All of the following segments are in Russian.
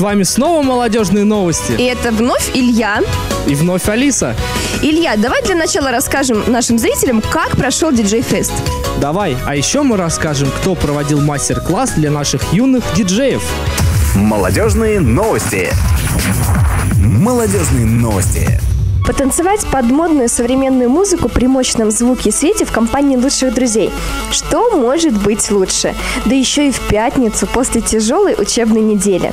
С вами снова молодежные новости. И это вновь Илья. И вновь Алиса. Илья, давай для начала расскажем нашим зрителям, как прошел диджей-фест. Давай, а еще мы расскажем, кто проводил мастер-класс для наших юных диджеев. Молодежные новости. Молодежные новости. Потанцевать под модную современную музыку при мощном звуке и свете в компании лучших друзей. Что может быть лучше? Да еще и в пятницу после тяжелой учебной недели.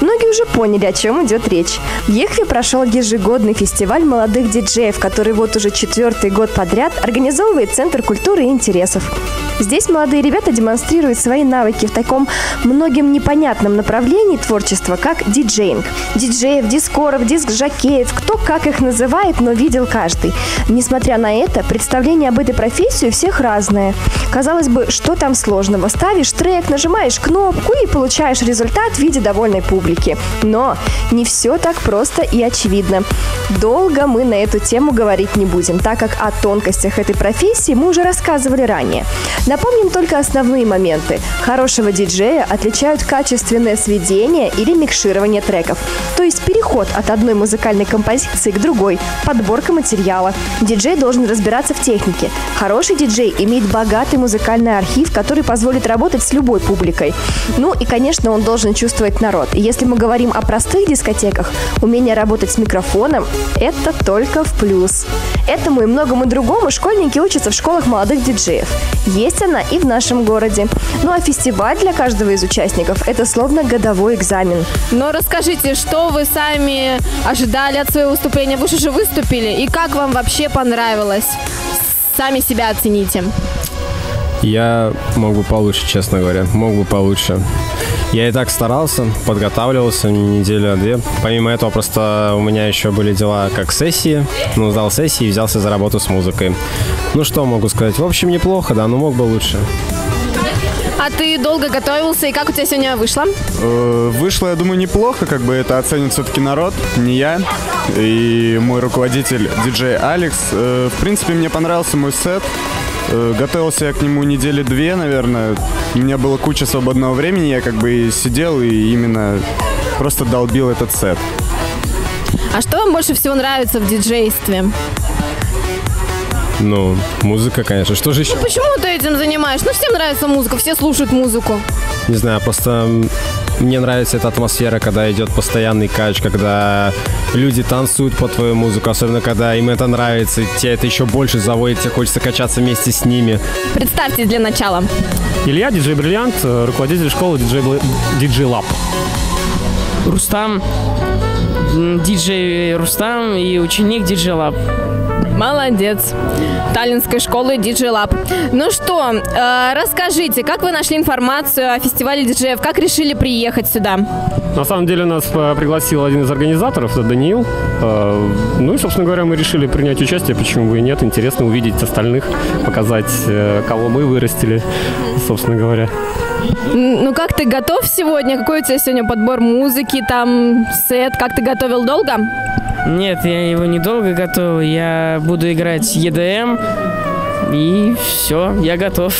Многие уже поняли, о чем идет речь. В Ехве прошел ежегодный фестиваль молодых диджеев, который вот уже четвертый год подряд организовывает Центр культуры и интересов. Здесь молодые ребята демонстрируют свои навыки в таком многим непонятном направлении творчества, как диджейнг. Диджеев, дискоров, диск-жакеев, кто как их называет, но видел каждый. Несмотря на это, представление об этой профессии у всех разное. Казалось бы, что там сложного? Ставишь трек, нажимаешь кнопку и получаешь результат в виде довольной публики. Но не все так просто и очевидно. Долго мы на эту тему говорить не будем, так как о тонкостях этой профессии мы уже рассказывали ранее. Напомним только основные моменты. Хорошего диджея отличают качественное сведение или микширование треков, то есть переход от одной музыкальной композиции к другой, подборка материала. Диджей должен разбираться в технике. Хороший диджей имеет богатый музыкальный архив, который позволит работать с любой публикой. Ну и, конечно, он должен чувствовать народ. Если мы говорим о простых дискотеках, умение работать с микрофоном – это только в плюс. Этому и многому другому школьники учатся в школах молодых диджеев. Есть она и в нашем городе. Ну а фестиваль для каждого из участников – это словно годовой экзамен. Но расскажите, что вы сами ожидали от своего выступления? Вы же выступили, и как вам вообще понравилось? Сами себя оцените. Я мог бы получше, честно говоря. Мог бы получше. Я и так старался, подготавливался неделю-две. Помимо этого, просто у меня еще были дела как сессии. Ну, сдал сессии и взялся за работу с музыкой. Ну, что могу сказать? В общем, неплохо, да, но мог бы лучше. А ты долго готовился, и как у тебя сегодня вышло? Э, Вышло, я думаю, неплохо, как бы это оценит все-таки народ, не я. И мой руководитель, диджей Алекс. Э, В принципе, мне понравился мой сет. Э, Готовился я к нему недели две, наверное. У меня было куча свободного времени, я как бы и сидел и именно просто долбил этот сет. А что вам больше всего нравится в диджействе? Ну, музыка, конечно. Что же еще? Почему ты этим занимаешься? Ну, всем нравится музыка, все слушают музыку. Не знаю, просто мне нравится эта атмосфера, когда идет постоянный кач, когда люди танцуют по твою музыку, особенно когда им это нравится, тебе это еще больше заводит, тебе хочется качаться вместе с ними. Представьте для начала. Илья, диджей Бриллиант, руководитель школы диджей, Бл- DJ Lab. Рустам, диджей Рустам и ученик DJ Lab. Молодец. Таллинской школы DJ Lab. Ну что, э, расскажите, как вы нашли информацию о фестивале диджеев? Как решили приехать сюда? На самом деле нас э, пригласил один из организаторов, это Даниил. Э, Ну и, собственно говоря, мы решили принять участие, почему бы и нет. Интересно увидеть остальных, показать, э, кого мы вырастили, собственно говоря. Ну как ты готов сегодня? Какой у тебя сегодня подбор музыки, там сет? Как ты готовил долго? Нет, я его недолго готовил. Я буду играть EDM. И все, я готов.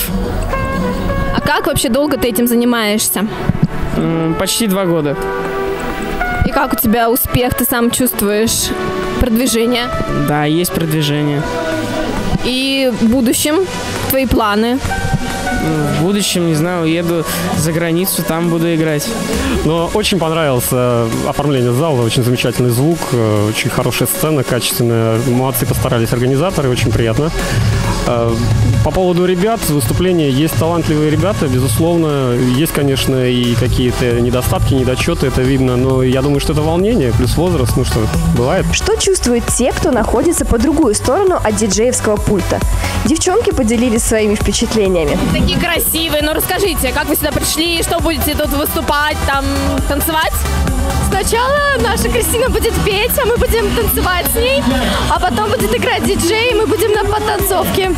А как вообще долго ты этим занимаешься? М, Почти два года. И как у тебя успех? Ты сам чувствуешь продвижение? Да, есть продвижение. И в будущем твои планы? В будущем, не знаю, уеду за границу, там буду играть. Но очень понравилось э, оформление зала, очень замечательный звук, э, очень хорошая сцена, качественная. Молодцы постарались организаторы, очень приятно. По поводу ребят, выступления есть талантливые ребята, безусловно. Есть, конечно, и какие-то недостатки, недочеты, это видно, но я думаю, что это волнение, плюс возраст, ну что, бывает. Что чувствуют те, кто находится по другую сторону от диджеевского пульта? Девчонки поделились своими впечатлениями. Такие красивые. Ну расскажите, как вы сюда пришли, что будете тут выступать, там танцевать? Сначала наша Кристина будет петь, а мы будем танцевать с ней, а потом будет играть диджей, и мы будем на подтанцовке.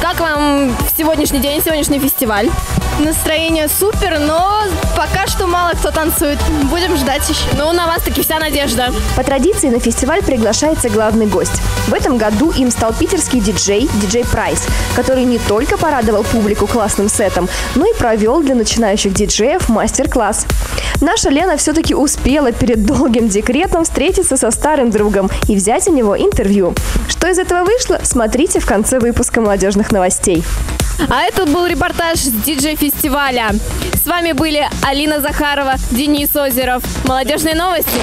Как вам сегодняшний день, сегодняшний фестиваль? Настроение супер, но пока что мало кто танцует. Будем ждать еще. Ну, на вас таки вся надежда. По традиции на фестиваль приглашается главный гость. В этом году им стал питерский диджей, диджей Прайс, который не только порадовал публику классным сетом, но и провел для начинающих диджеев мастер-класс. Наша Лена все-таки успела перед долгим декретом встретиться со старым другом и взять у него интервью. Что из этого вышло, смотрите в конце выпуска молодежных новостей. А это был репортаж с диджей-фестиваля. С вами были Алина Захарова, Денис Озеров. Молодежные новости.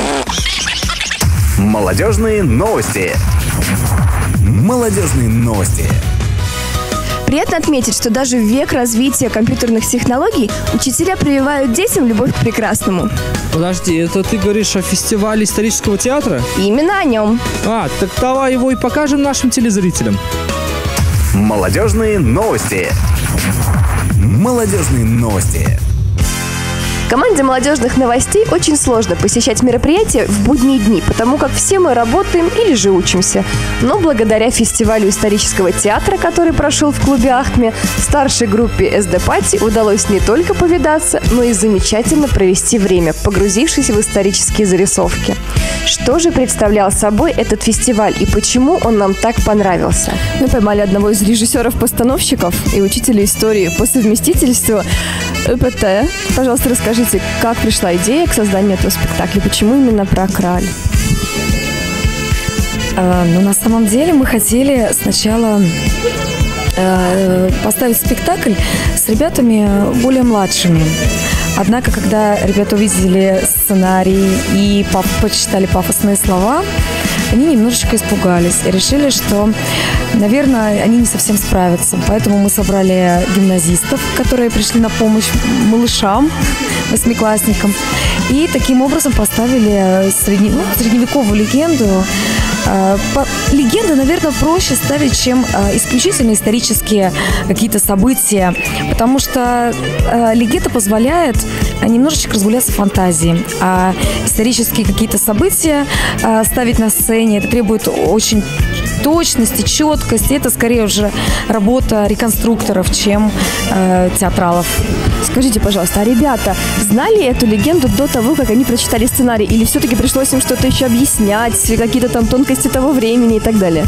Молодежные новости. Молодежные новости. Приятно отметить, что даже в век развития компьютерных технологий учителя прививают детям любовь к прекрасному. Подожди, это ты говоришь о фестивале исторического театра? Именно о нем. А, так давай его и покажем нашим телезрителям. Молодежные новости. Молодежные новости. Команде молодежных новостей очень сложно посещать мероприятия в будние дни, потому как все мы работаем или же учимся. Но благодаря фестивалю исторического театра, который прошел в клубе Ахме, старшей группе СД Пати удалось не только повидаться, но и замечательно провести время, погрузившись в исторические зарисовки. Что же представлял собой этот фестиваль и почему он нам так понравился? Мы поймали одного из режиссеров-постановщиков и учителя истории по совместительству ЭПТ. Пожалуйста, расскажите, как пришла идея к созданию этого спектакля? Почему именно про Краль? А, ну, на самом деле мы хотели сначала э, поставить спектакль с ребятами более младшими. Однако, когда ребята увидели сценарий и почитали пафосные слова, они немножечко испугались и решили, что, наверное, они не совсем справятся. Поэтому мы собрали гимназистов, которые пришли на помощь малышам, восьмиклассникам. И таким образом поставили средне, ну, средневековую легенду легенды, наверное, проще ставить, чем а, исключительно исторические какие-то события, потому что а, легенда позволяет немножечко разгуляться фантазии, а исторические какие-то события ставить на сцене, это требует очень точности, четкости. Это скорее уже работа реконструкторов, чем э, театралов. Скажите, пожалуйста, а ребята знали эту легенду до того, как они прочитали сценарий? Или все-таки пришлось им что-то еще объяснять, какие-то там тонкости того времени и так далее?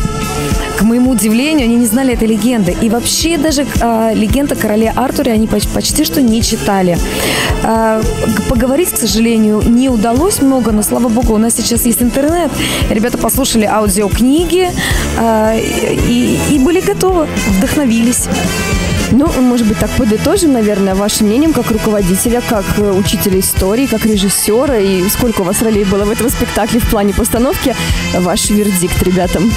К моему удивлению, они не знали этой легенды. И вообще даже э, легенда короля Артуре они почти, почти что не читали. Э, поговорить, к сожалению, не удалось много, но, слава богу, у нас сейчас есть интернет. Ребята послушали аудиокниги э, и, и были готовы, вдохновились. Ну, может быть, так подытожим, наверное, вашим мнением как руководителя, как э, учителя истории, как режиссера, и сколько у вас ролей было в этом спектакле в плане постановки, ваш вердикт ребятам.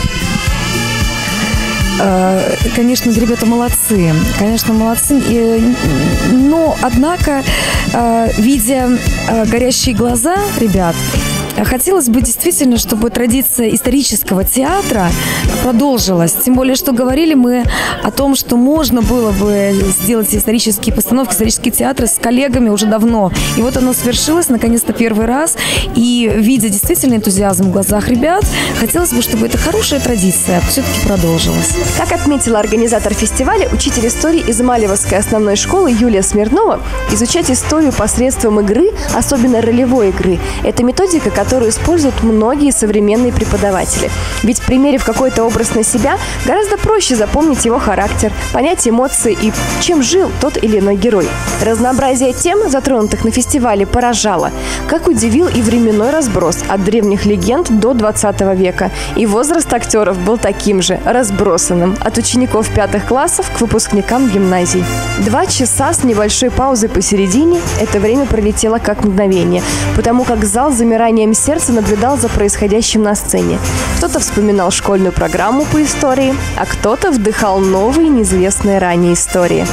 Э, конечно, ребята молодцы, конечно, молодцы, но, однако, э, видя горящие глаза ребят, Хотелось бы действительно, чтобы традиция исторического театра продолжилась. Тем более, что говорили мы о том, что можно было бы сделать исторические постановки, исторические театры с коллегами уже давно. И вот оно свершилось, наконец-то, первый раз. И видя действительно энтузиазм в глазах ребят, хотелось бы, чтобы эта хорошая традиция все-таки продолжилась. Как отметила организатор фестиваля, учитель истории из Малевовской основной школы Юлия Смирнова, изучать историю посредством игры, особенно ролевой игры, это методика, которую используют многие современные преподаватели. Ведь примерив какой-то образ на себя, гораздо проще запомнить его характер, понять эмоции и чем жил тот или иной герой. Разнообразие тем, затронутых на фестивале, поражало. Как удивил и временной разброс от древних легенд до 20 века. И возраст актеров был таким же, разбросанным, от учеников пятых классов к выпускникам гимназий. Два часа с небольшой паузой посередине – это время пролетело как мгновение, потому как зал замиранием замиранием сердца наблюдал за происходящим на сцене. Кто-то вспоминал школьную программу по истории, а кто-то вдыхал новые, неизвестные ранее истории.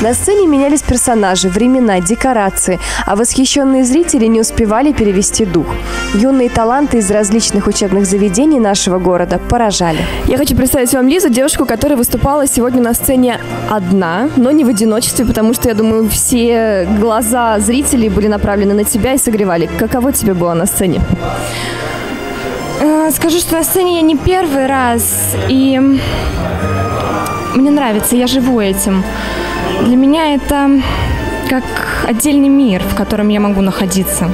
На сцене менялись персонажи, времена, декорации, а восхищенные зрители не успевали перевести дух. Юные таланты из различных учебных заведений нашего города поражали. Я хочу представить вам Лизу, девушку, которая выступала сегодня на сцене одна, но не в одиночестве, потому что, я думаю, все глаза зрителей были направлены на тебя и согревали. Каково тебе было на сцене? Э, скажу, что на сцене я не первый раз, и мне нравится, я живу этим. Для меня это как отдельный мир, в котором я могу находиться.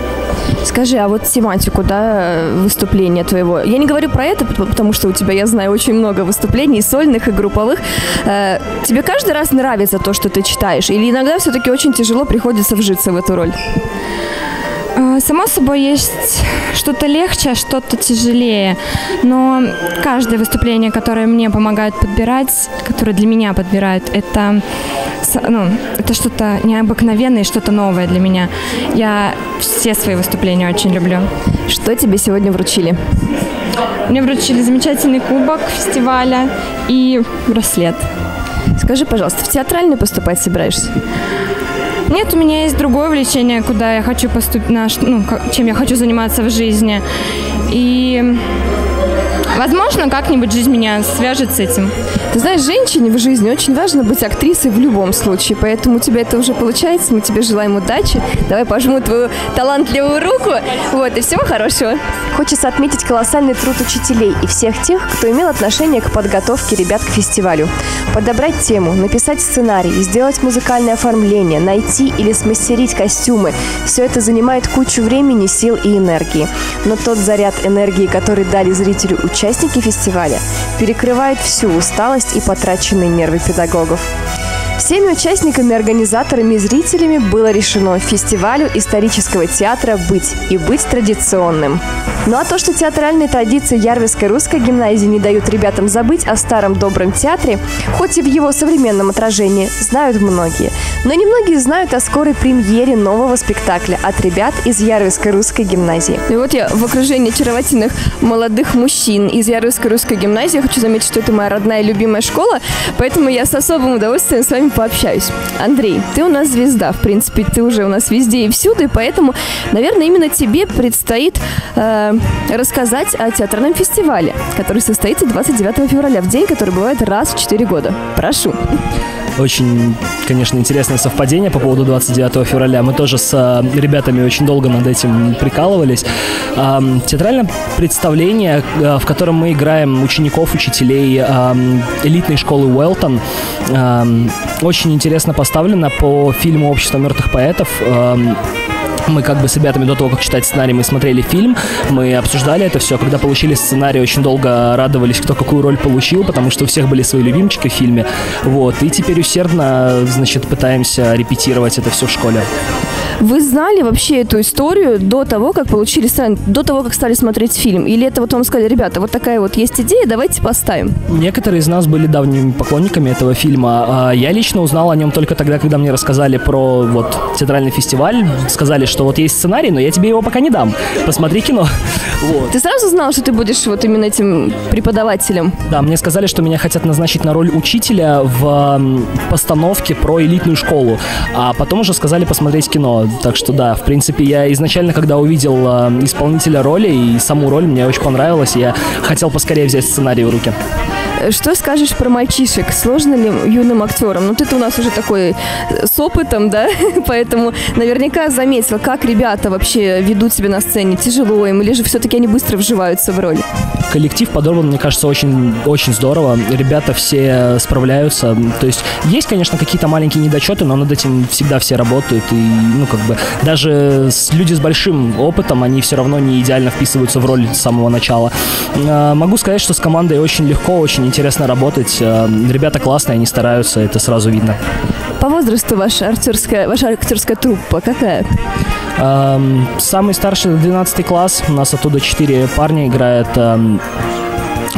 Скажи, а вот тематику, да, выступления твоего. Я не говорю про это, потому что у тебя, я знаю, очень много выступлений, сольных и групповых. Э, тебе каждый раз нравится то, что ты читаешь? Или иногда все-таки очень тяжело приходится вжиться в эту роль? Э, Само собой, есть что-то легче, а что-то тяжелее. Но каждое выступление, которое мне помогают подбирать, которое для меня подбирают, это, ну, это что-то необыкновенное, и что-то новое для меня. Я все свои выступления очень люблю. Что тебе сегодня вручили? Мне вручили замечательный кубок фестиваля и браслет. Скажи, пожалуйста, в театральный поступать собираешься? Нет, у меня есть другое увлечение, куда я хочу поступить, на, ну, чем я хочу заниматься в жизни. И, возможно, как-нибудь жизнь меня свяжет с этим. Ты знаешь, женщине в жизни очень важно быть актрисой в любом случае, поэтому у тебя это уже получается. Мы тебе желаем удачи. Давай пожму твою талантливую руку. Вот, и всего хорошего. Хочется отметить колоссальный труд учителей и всех тех, кто имел отношение к подготовке ребят к фестивалю. Подобрать тему, написать сценарий, сделать музыкальное оформление, найти или смастерить костюмы – все это занимает кучу времени, сил и энергии. Но тот заряд энергии, который дали зрителю участники фестиваля, перекрывает всю усталость и потраченные нервы педагогов. Всеми участниками, организаторами и зрителями было решено фестивалю исторического театра быть и быть традиционным. Ну а то, что театральные традиции Ярвельской русской гимназии не дают ребятам забыть о старом добром театре, хоть и в его современном отражении, знают многие. Но немногие знают о скорой премьере нового спектакля от ребят из Ярвельской русской гимназии. И вот я в окружении очаровательных молодых мужчин из Ярвельской русской гимназии. Хочу заметить, что это моя родная и любимая школа, поэтому я с особым удовольствием с вами пообщаюсь. Андрей, ты у нас звезда, в принципе, ты уже у нас везде и всюду, и поэтому, наверное, именно тебе предстоит э, рассказать о театральном фестивале, который состоится 29 февраля, в день, который бывает раз в 4 года. Прошу. Очень, конечно, интересное совпадение по поводу 29 февраля. Мы тоже с э, ребятами очень долго над этим прикалывались. Театральное представление, э, в котором мы играем учеников, учителей элитной школы Уэлтон, очень интересно поставлено по фильму «Общество мертвых поэтов». Мы как бы с ребятами до того, как читать сценарий, мы смотрели фильм, мы обсуждали это все. Когда получили сценарий, очень долго радовались, кто какую роль получил, потому что у всех были свои любимчики в фильме. Вот. И теперь усердно, значит, пытаемся репетировать это все в школе. Вы знали вообще эту историю до того, как получили сценарий, до того, как стали смотреть фильм? Или это вот вам сказали, ребята, вот такая вот есть идея, давайте поставим? Некоторые из нас были давними поклонниками этого фильма. А Я лично узнал о нем только тогда, когда мне рассказали про вот театральный фестиваль. Сказали, что вот есть сценарий, но я тебе его пока не дам. Посмотри кино. Вот. Ты сразу знал, что ты будешь вот именно этим преподавателем? Да, мне сказали, что меня хотят назначить на роль учителя в постановке про элитную школу. А потом уже сказали посмотреть кино. Так что да, в принципе, я изначально, когда увидел э, исполнителя роли и саму роль, мне очень понравилось. Я хотел поскорее взять сценарий в руки. Что скажешь про мальчишек? Сложно ли юным актерам? Ну, ты-то у нас уже такой э, с опытом, да? Поэтому наверняка заметила, как ребята вообще ведут себя на сцене. Тяжело им или же все-таки они быстро вживаются в роль? Коллектив подобран, мне кажется, очень, очень здорово. Ребята все справляются. То есть есть, конечно, какие-то маленькие недочеты, но над этим всегда все работают. И, ну, как бы, даже люди с большим опытом, они все равно не идеально вписываются в роль с самого начала. А, Могу сказать, что с командой очень легко, очень интересно работать. А, Ребята классные, они стараются, это сразу видно. По возрасту ваша актерская, ваша актерская труппа какая? Самый старший 12 класс, у нас оттуда 4 парня играет.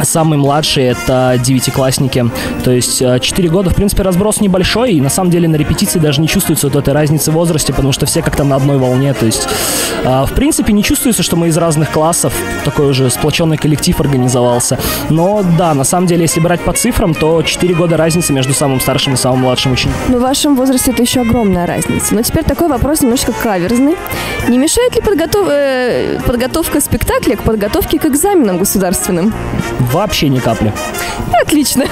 Самый младший это девятиклассники, то есть 4 года, в принципе, разброс небольшой, и на самом деле на репетиции даже не чувствуется вот этой разницы в возрасте, потому что все как-то на одной волне, то есть, э, в принципе, не чувствуется, что мы из разных классов, такой уже сплоченный коллектив организовался, но да, на самом деле, если брать по цифрам, то 4 года разницы между самым старшим и самым младшим учеником. Ну, в вашем возрасте это еще огромная разница. Но теперь такой вопрос немножко каверзный. Не мешает ли подготов- э, подготовка спектакля к подготовке к экзаменам государственным? Вообще ни капли. Отлично.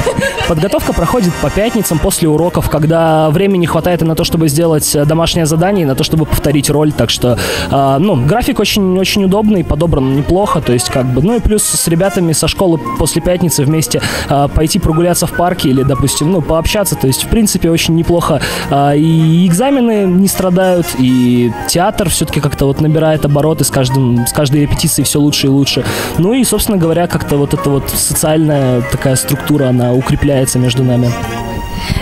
Подготовка проходит по пятницам после уроков, когда времени хватает и на то, чтобы сделать э, домашнее задание, и на то, чтобы повторить роль. Так что, э, ну, график очень-очень удобный, подобран неплохо. То есть, как бы, ну и плюс с ребятами со школы после пятницы вместе э, пойти прогуляться в парке или, допустим, ну, пообщаться. То есть, в принципе, очень неплохо. Э, и экзамены не страдают, и театр все-таки как-то вот набирает обороты с, каждым, с каждой репетицией все лучше и лучше. Ну и, собственно говоря, как-то вот эта вот социальная такая структура, она укрепляется между нами.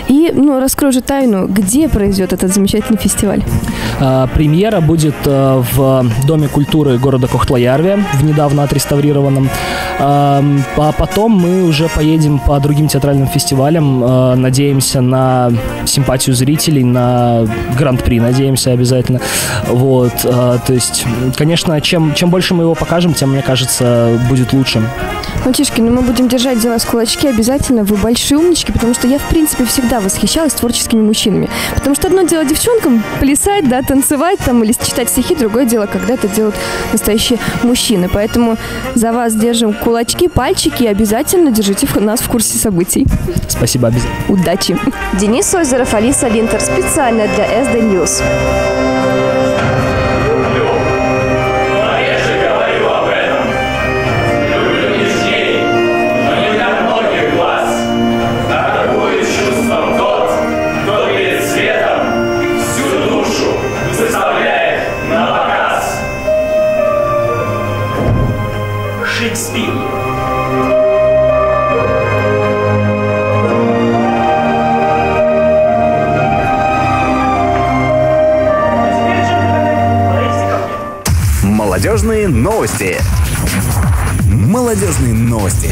И, ну, раскрою же тайну, где произойдет этот замечательный фестиваль? А, Премьера будет э, в Доме культуры города Кохтла-Ярве, в недавно отреставрированном. А а потом мы уже поедем по другим театральным фестивалям. Э, Надеемся на симпатию зрителей, на гран-при, надеемся обязательно. Вот, э, то есть, конечно, чем, чем больше мы его покажем, тем, мне кажется, будет лучше. Мальчишки, ну мы будем держать за вас кулачки обязательно. Вы большие умнички, потому что я, в принципе, всегда восхищалась творческими мужчинами. Потому что одно дело девчонкам плясать, да, танцевать там или читать стихи, другое дело, когда это делают настоящие мужчины. Поэтому за вас держим кулачки, пальчики и обязательно держите нас в курсе событий. Спасибо обязательно. Удачи! Денис Озеров, Алиса Линтер. Специально для SD News. Молодежные новости. Молодежные новости.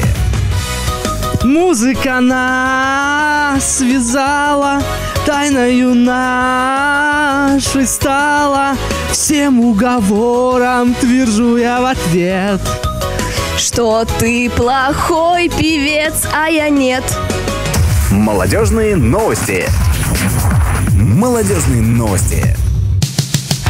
Музыка нас связала, тайною нашей стала. Всем уговорам твержу я в ответ. Что ты плохой певец, а я нет. Молодежные новости. Молодежные новости.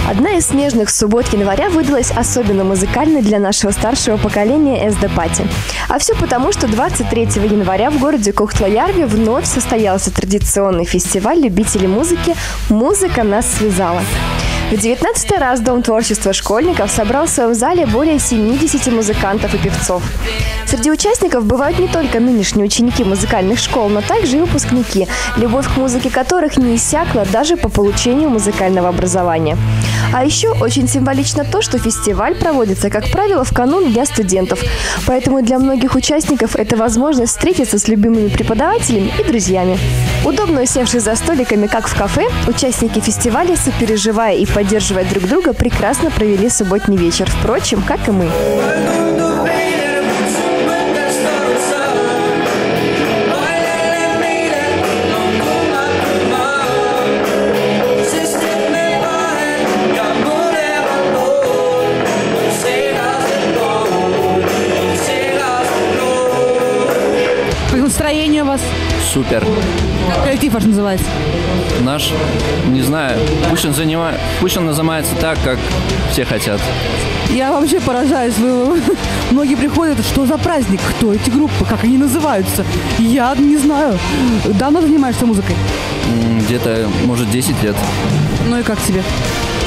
Одна из снежных суббот января выдалась особенно музыкальной для нашего старшего поколения СД Пати. А все потому, что 23 января в городе Кохтла-Ярве вновь состоялся традиционный фестиваль любителей музыки «Музыка нас связала». В 19 раз Дом творчества школьников собрал в своем зале более 70 музыкантов и певцов. Среди участников бывают не только нынешние ученики музыкальных школ, но также и выпускники, любовь к музыке которых не иссякла даже по получению музыкального образования. А еще очень символично то, что фестиваль проводится, как правило, в канун Дня студентов. Поэтому для многих участников это возможность встретиться с любимыми преподавателями и друзьями. Удобно усевшись за столиками, как в кафе, участники фестиваля, сопереживая и поддерживая друг друга, прекрасно провели субботний вечер. Впрочем, как и мы. Настроение у вас? Супер. Коллектив ваш называется? Наш, не знаю, пусть он, занимает, пусть он называется так, как все хотят. Я вообще поражаюсь. Многие приходят, что за праздник, кто эти группы, как они называются. Я не знаю. Давно занимаешься музыкой? Где-то, может, 10 лет. Ну и как тебе?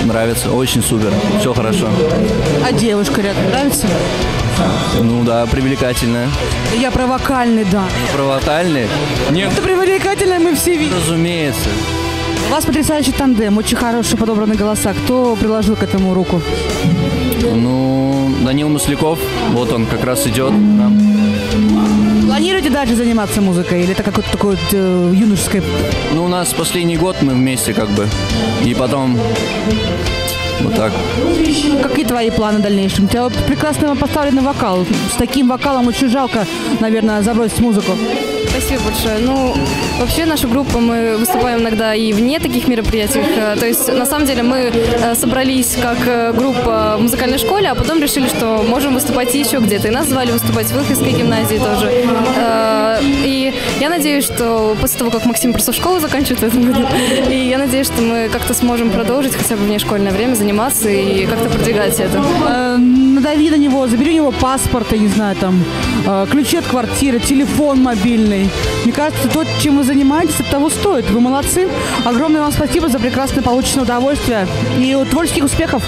Нравится, очень супер, все хорошо. А девушка рядом нравится? Ну да, привлекательная. Я про вокальный, да. Ну, Про вокальный? Нет, Это привлекательно, мы все видим. разумеется. У вас потрясающий тандем, очень хорошие подобраны голоса. Кто приложил к этому руку? Ну, Данил Масляков, вот он как раз идет. нам. Планируете дальше заниматься музыкой? Или это какое-то такое э, юношеское... Ну, у нас последний год мы вместе как бы. И потом вот так. Какие твои планы в дальнейшем? У тебя прекрасно поставленный вокал. С таким вокалом очень жалко, наверное, забросить музыку. Спасибо большое. Ну, вообще наша группа, мы выступаем иногда и вне таких мероприятий. Э, То есть, на самом деле, мы э, собрались как э, группа в музыкальной школе, а потом решили, что можем выступать еще где-то. И нас звали выступать в Илховской гимназии тоже. И я надеюсь, что после того, как Максим просто школу заканчивает в этом году, и я надеюсь, что мы как-то сможем продолжить хотя бы в внешкольное время заниматься и как-то продвигать это. Надави на него, забери у него паспорт, я не знаю, там, э, ключи от квартиры, телефон мобильный. Мне кажется, то, чем вы занимаетесь, от того стоит. Вы молодцы. Огромное вам спасибо за прекрасно полученное удовольствие и творческих успехов.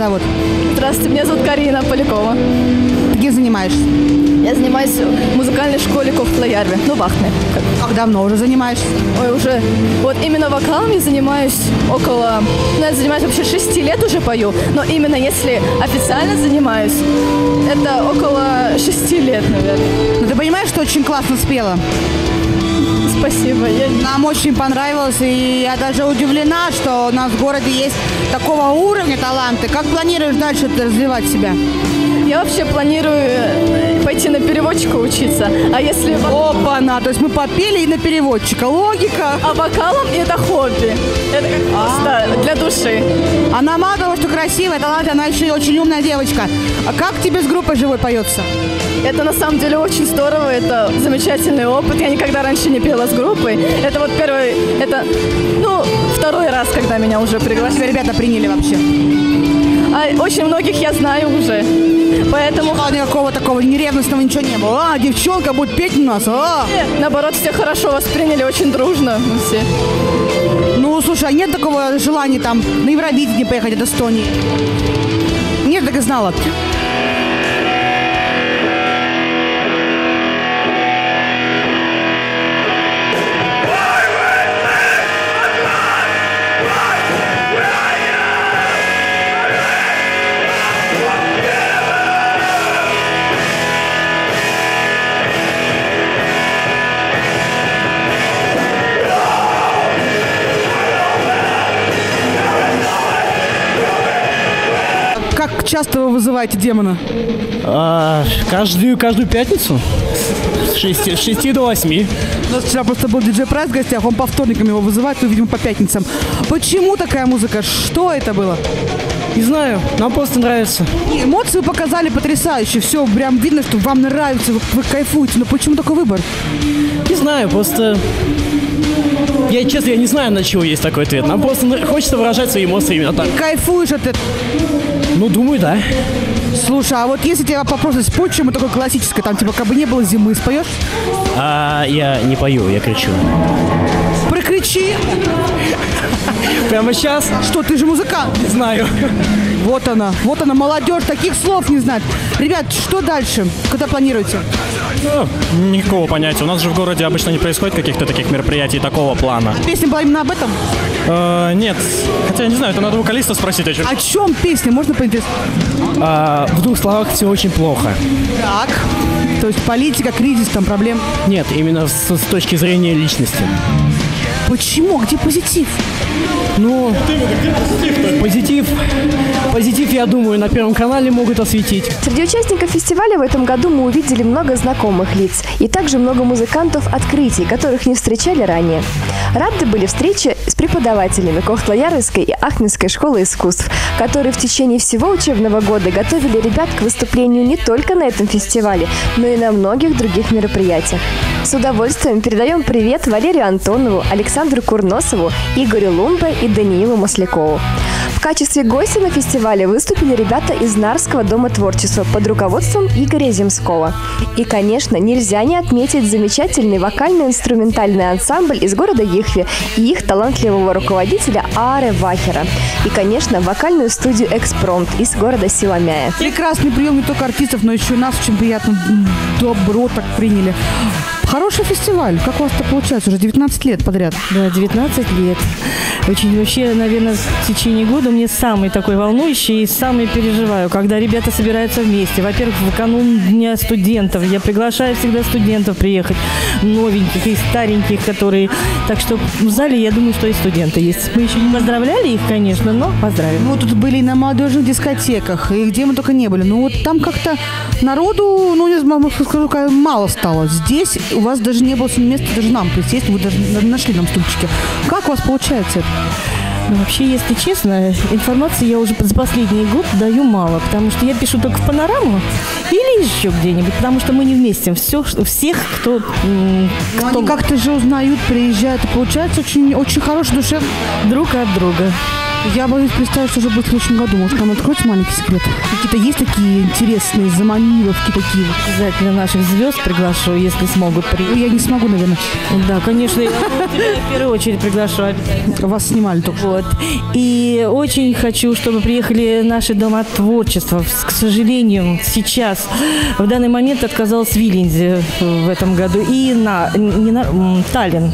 Зовут? Здравствуйте, меня зовут Карина Полякова. Ты где занимаешься? Я занимаюсь в музыкальной школе Кофтла-Ярве, ну, в Ахме. Как давно уже занимаешься? Ой, уже, вот именно вокалом я занимаюсь около, ну, я занимаюсь вообще шести лет уже пою, но именно если официально занимаюсь, это около шести лет, наверное. Ну, ты понимаешь, что очень классно спела? Спасибо. Я... Нам очень понравилось, и я даже удивлена, что у нас в городе есть такого уровня таланты. Как планируешь дальше развивать себя? Я вообще планирую э, пойти на переводчика учиться. А если... Опа-на, то есть мы попели и на переводчика. Логика. А вокалом это хобби. Это как просто для души. Она мало того, что красивая, талантливая, она еще и очень умная девочка. А как тебе с группой живой поется? Это на самом деле очень здорово, это замечательный опыт. Я никогда раньше не пела с группой. Это вот первый, это, ну, второй раз, когда меня уже пригласили. ребята приняли вообще? А очень многих я знаю уже. Поэтому... А никакого такого неревностного ничего не было. А, девчонка будет петь у нас. А. Наоборот, все хорошо восприняли, очень дружно мы все. Ну, слушай, а нет такого желания там на Евровидение поехать от Эстонии? Нет, так и знала. Часто вы вызываете демона? А, каждую, каждую пятницу. С 6, с 6 до 8. У нас вчера просто был диджей Прайс в гостях, он по вторникам его вызывает, ну, видимо, по пятницам. Почему такая музыка? Что это было? Не знаю, нам просто нравится. И эмоции вы показали потрясающе, все, прям видно, что вам нравится, вы, вы кайфуете, но почему такой выбор? Не знаю, просто... Я, честно, я не знаю, на чего есть такой ответ. Нам просто хочется выражать свои эмоции именно так. Кайфуешь от этого? Ну, думаю, да. Слушай, а вот если тебя попросят спой чему такое классическое, там типа как бы не было зимы, споешь? А я не пою, я кричу. Прокричи! Прямо сейчас? Что, ты же музыкант? Не знаю. Вот она, вот она, молодежь, таких слов не знает. Ребят, что дальше? Когда планируете? Ну, никакого понятия. У нас же в городе обычно не происходит каких-то таких мероприятий такого плана. Песня была именно об этом? Э, нет. Хотя, я не знаю, это надо вокалиста спросить. О чем. О чем песня? Можно поинтересоваться? А, в двух словах все очень плохо. Так. То есть политика, кризис, там проблем? Нет, именно с, с точки зрения личности. Почему? Где позитив? Ну, позитив, позитив, я думаю, на Первом канале могут осветить. Среди участников фестиваля в этом году мы увидели много знакомых лиц и также много музыкантов открытий, которых не встречали ранее. Рады были встречи с преподавателями Кохтла-Ярвельской и Ахминской школы искусств, которые в течение всего учебного года готовили ребят к выступлению не только на этом фестивале, но и на многих других мероприятиях. С удовольствием передаем привет Валерию Антонову, Александру Курносову, Игорю Лумбе и Даниилу Маслякову. В качестве гостя на фестивале выступили ребята из Нарского дома творчества под руководством Игоря Земского. И, конечно, нельзя не отметить замечательный вокально-инструментальный ансамбль из города Ехве и их талантливого руководителя Аре Вахера. И, конечно, вокальную студию «Экспромт» из города Силомяя. Прекрасный прием не только артистов, но еще и нас очень приятно, добро так приняли. Хороший фестиваль. Как у вас это получается? Уже 19 лет подряд. Да, 19 лет. Очень вообще, наверное, в течение года мне самый такой волнующий и самый переживаю, когда ребята собираются вместе. Во-первых, в канун Дня студентов. Я приглашаю всегда студентов приехать, новеньких и стареньких, которые... Так что в зале, я думаю, что и студенты есть. Мы еще не поздравляли их, конечно, но поздравим. Ну, тут были и на молодежных дискотеках, и где мы только не были. Ну, вот там как-то народу, ну, не знаю, скажу, мало стало. Здесь у вас даже не было места даже нам присесть, вы даже нашли нам стульчики. Как у вас получается это? Ну, вообще, если честно, информации я уже за последний год даю мало, потому что я пишу только в панораму или еще где-нибудь, потому что мы не вместе. Все, всех, кто... Ну, кто Они как-то же узнают, приезжают, и получается очень, очень хороший душевный. Друг от друга. Я боюсь представить, что же будет в следующем году. Может, там откроется маленький секрет? Какие-то есть такие интересные заманиловки такие? Обязательно наших звезд приглашу, если смогут приехать. Я не смогу, наверное. Да, конечно, я в первую очередь приглашу обязательно. Вас снимали только Вот. И очень хочу, чтобы приехали наши дома творчества. К сожалению, сейчас, в данный момент отказалась Вилензе в этом году. И на, не на Таллин.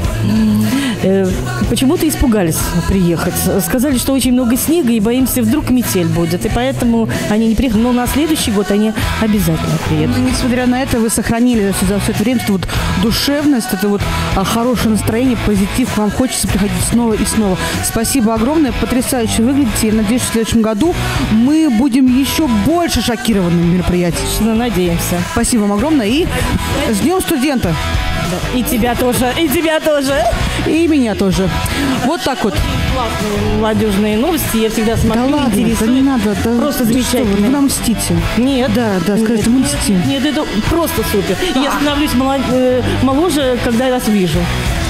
Э, Почему-то испугались приехать. Сказали, что очень много снега и боимся, вдруг метель будет. И поэтому они не приехали. Но на следующий год они обязательно приедут. Ну, Несмотря на это, вы сохранили за все это время эту вот душевность, это вот а, хорошее настроение, позитив. К вам хочется приходить снова и снова. Спасибо огромное, потрясающе выглядите. Я надеюсь, в следующем году мы будем еще больше шокированы мероприятием. Надеемся. Спасибо вам огромное и с Днем студента. И тебя тоже, и тебя тоже. И меня тоже. Вот так вот. Классные молодежные новости. Я всегда смотрю, Да ладно, да не надо. да Просто вы что, замечательно. Вы нам мстите. Нет. Да, да, скажите, мы мстим. Нет, это просто супер. Я становлюсь молод- э, моложе, когда я вас вижу.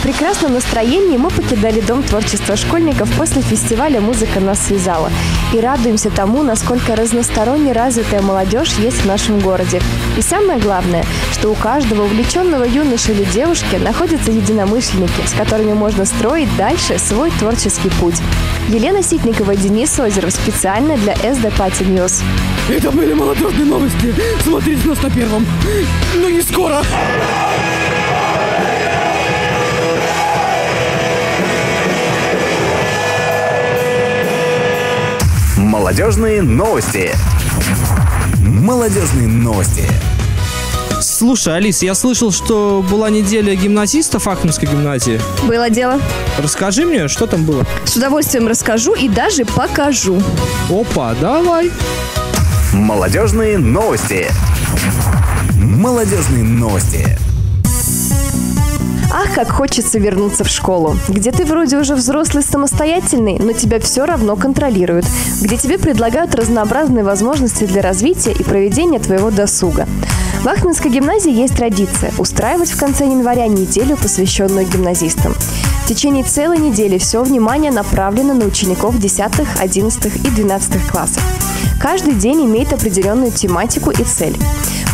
В прекрасном настроении мы покидали Дом творчества школьников после фестиваля «Музыка нас связала» и радуемся тому, насколько разносторонне развитая молодежь есть в нашем городе. И самое главное, что у каждого увлеченного юноши или девушки находятся единомышленники, с которыми можно строить дальше свой творческий путь. Елена Ситникова и Денис Озеров специально для SD Party News. Это были молодежные новости. Смотрите нас на первом. Ну не скоро. Молодежные новости. Молодежные новости. Слушай, Алис, я слышал, что была неделя гимназистов Ахмедской гимназии. Было дело. Расскажи мне, что там было? С удовольствием расскажу и даже покажу. Опа, давай. Молодежные новости. Молодежные новости. Ах, как хочется вернуться в школу, где ты вроде уже взрослый самостоятельный, но тебя все равно контролируют, где тебе предлагают разнообразные возможности для развития и проведения твоего досуга. В Ахмедской гимназии есть традиция – устраивать в конце января неделю, посвященную гимназистам. В течение целой недели все внимание направлено на учеников 10, 11 и 12 классов. Каждый день имеет определенную тематику и цель.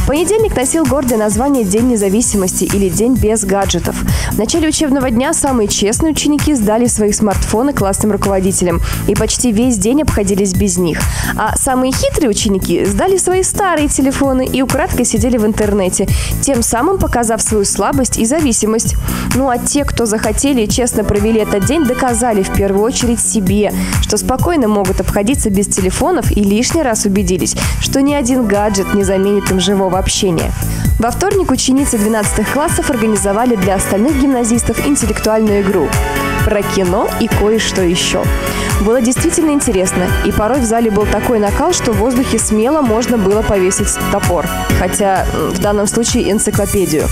Понедельник носил гордое название День независимости или День без гаджетов. В начале учебного дня самые честные ученики сдали свои смартфоны классным руководителям и почти весь день обходились без них. А самые хитрые ученики сдали свои старые телефоны и украдкой сидели в интернете, тем самым показав свою слабость и зависимость. Ну а те, кто захотели и честно провели этот день, доказали в первую очередь себе, что спокойно могут обходиться без телефонов и лишний раз убедились, что ни один гаджет не заменит им живого общения. Во вторник ученицы 12 классов организовали для остальных гимназистов интеллектуальную игру про кино и кое-что еще. Было действительно интересно, и порой в зале был такой накал, что в воздухе смело можно было повесить топор, хотя в данном случае энциклопедию.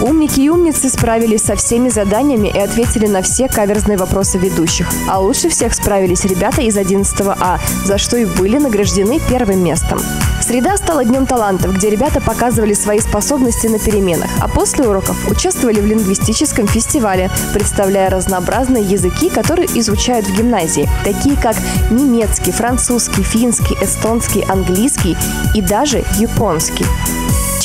Умники и умницы справились со всеми заданиями и ответили на все каверзные вопросы ведущих. А лучше всех справились ребята из 11 А, за что и были награждены первым местом. Среда стала днем талантов, где ребята показывали свои способности на переменах, а после уроков участвовали в лингвистическом фестивале, представляя разнообразные языки, которые изучают в гимназии, такие как немецкий, французский, финский, эстонский, английский и даже японский.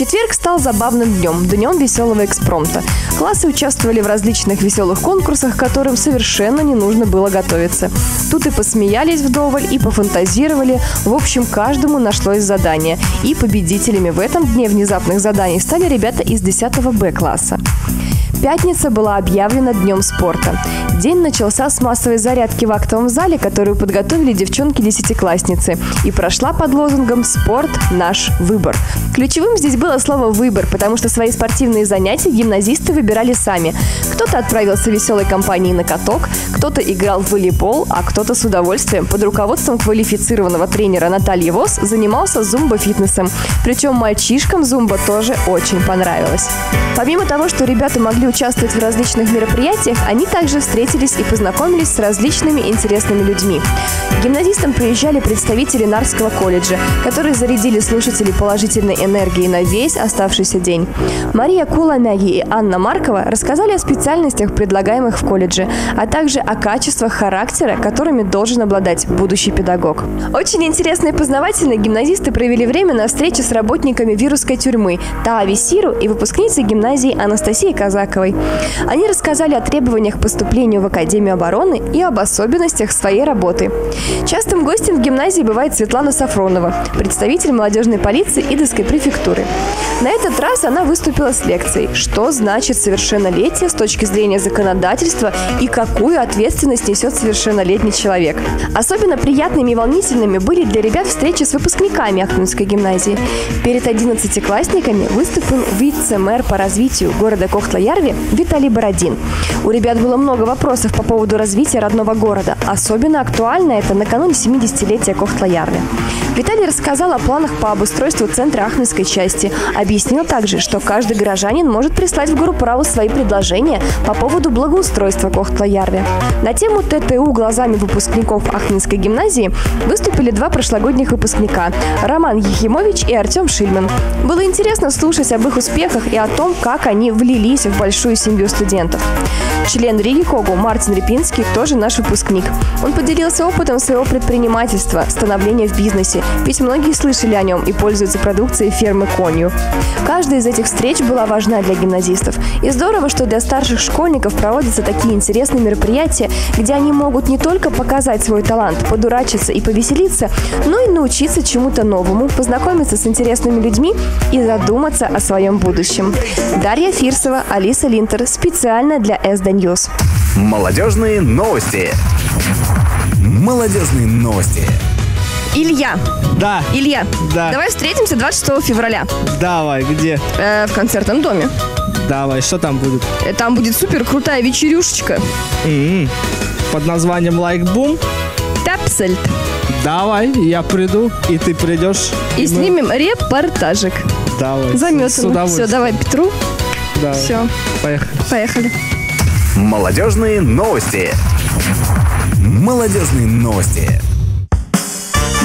Четверг стал забавным днем, днем веселого экспромта. Классы участвовали в различных веселых конкурсах, к которым совершенно не нужно было готовиться. Тут и посмеялись вдоволь, и пофантазировали. В общем, каждому нашлось задание. И победителями в этом дне внезапных заданий стали ребята из 10 Б класса. Пятница была объявлена Днем спорта. День начался с массовой зарядки в актовом зале, которую подготовили девчонки-десятиклассницы, и прошла под лозунгом «Спорт – наш выбор». Ключевым здесь было слово «выбор», потому что свои спортивные занятия гимназисты выбирали сами. Кто-то отправился веселой компании на каток, кто-то играл в волейбол, а кто-то с удовольствием под руководством квалифицированного тренера Натальи Вос занимался зумбо-фитнесом. Причем мальчишкам зумба тоже очень понравилось. Помимо того, что ребята могли участвовать в различных мероприятиях, они также встретились и познакомились с различными интересными людьми. Гимназистам приезжали представители Нарского колледжа, которые зарядили слушателей положительной энергией на весь оставшийся день. Мария Куламяги и Анна Маркова рассказали о специальностях, предлагаемых в колледже, а также о качествах характера, которыми должен обладать будущий педагог. Очень интересно и познавательно гимназисты провели время на встрече с работниками вирусской тюрьмы Таави Сиру и выпускницей гимназии Анастасией Казаковой. Они рассказали о требованиях к поступлению в Академию обороны и об особенностях своей работы. Частым гостем в гимназии бывает Светлана Сафронова, представитель молодежной полиции Идовской префектуры. На этот раз она выступила с лекцией «Что значит совершеннолетие с точки зрения законодательства и какую ответственность несет совершеннолетний человек». Особенно приятными и волнительными были для ребят встречи с выпускниками Ахтунской гимназии. Перед одиннадцатиклассниками выступил вице-мэр по развитию города Кохтла-Ярви Виталий Бородин. У ребят было много вопросов по поводу развития родного города. Особенно актуально это накануне 70-летия Кохтла-Ярви. Виталий рассказал о планах по обустройству центра Ахмельской части. Объяснил также, что каждый горожанин может прислать в Гору Праву свои предложения по поводу благоустройства Кохтла-Ярви. На тему ТТУ глазами выпускников Ахмельской гимназии выступили два прошлогодних выпускника – Роман Ехимович и Артем Шильман. Было интересно слушать об их успехах и о том, как они влились в большую семью студентов. Член Риги Когу Мартин Репинский тоже наш выпускник. Он поделился опытом своего предпринимательства, становления в бизнесе, ведь многие слышали о нем и пользуются продукцией фермы Конью. Каждая из этих встреч была важна для гимназистов. И здорово, что для старших школьников проводятся такие интересные мероприятия, где они могут не только показать свой талант, подурачиться и повеселиться, но и научиться чему-то новому, познакомиться с интересными людьми и задуматься о своем будущем. Дарья Фирсова, Алиса Линтер. Специально для СД News. Молодежные новости. Молодежные новости. Илья. Да. Илья. Да. Давай встретимся 26 февраля. Давай, где? Э, в концертном доме. Давай, что там будет? Э, Там будет супер крутая вечерюшечка. М-м. Под названием Like Boom? Тапсельт. Давай, я приду, и ты придешь. И мы- снимем репортажик. Давай. С Заметано. Все, давай Петру. Давай. Все. Поехали. Поехали. Молодежные новости. Молодежные новости.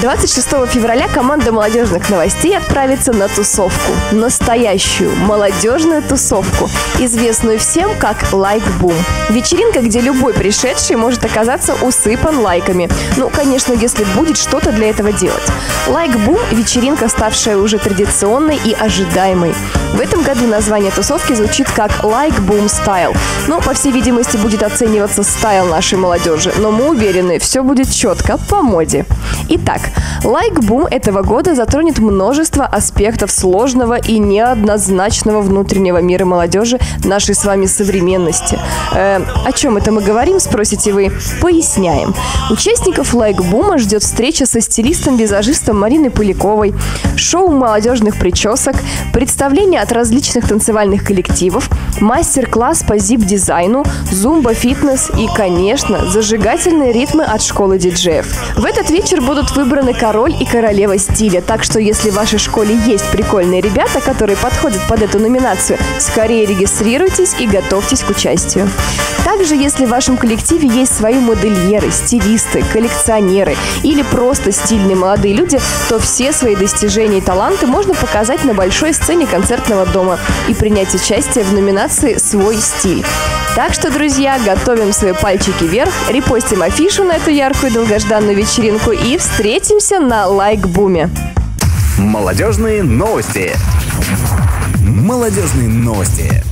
26 февраля команда молодежных новостей отправится на тусовку. Настоящую молодежную тусовку, известную всем как Like Boom. Вечеринка, где любой пришедший может оказаться усыпан лайками. Ну, конечно, если будет что-то для этого делать. Like Boom – вечеринка, ставшая уже традиционной и ожидаемой. В этом году название тусовки звучит как Like Boom Style. Но, по всей видимости, будет оцениваться style нашей молодежи. Но мы уверены, все будет четко, по моде. Итак, Boom этого года затронет множество аспектов сложного и неоднозначного внутреннего мира молодежи нашей с вами современности. Э, о чем это мы говорим, спросите вы? Поясняем. Участников Boom ждет встреча со стилистом-визажистом Мариной Поляковой, шоу молодежных причесок, представление от различных танцевальных коллективов, мастер-класс по зип-дизайну, зумба-фитнес и, конечно, зажигательные ритмы от школы диджеев. В этот вечер будут выбраны король и королева стиля, так что если в вашей школе есть прикольные ребята, которые подходят под эту номинацию, скорее регистрируйтесь и готовьтесь к участию. Также, если в вашем коллективе есть свои модельеры, стилисты, коллекционеры или просто стильные молодые люди, то все свои достижения и таланты можно показать на большой сцене концертного дома и принять участие в номинации «Свой стиль». Так что, друзья, готовим свои пальчики вверх, репостим афишу на эту яркую долгожданную вечеринку и встретимся на лайк-буме. Молодежные новости. Молодежные новости.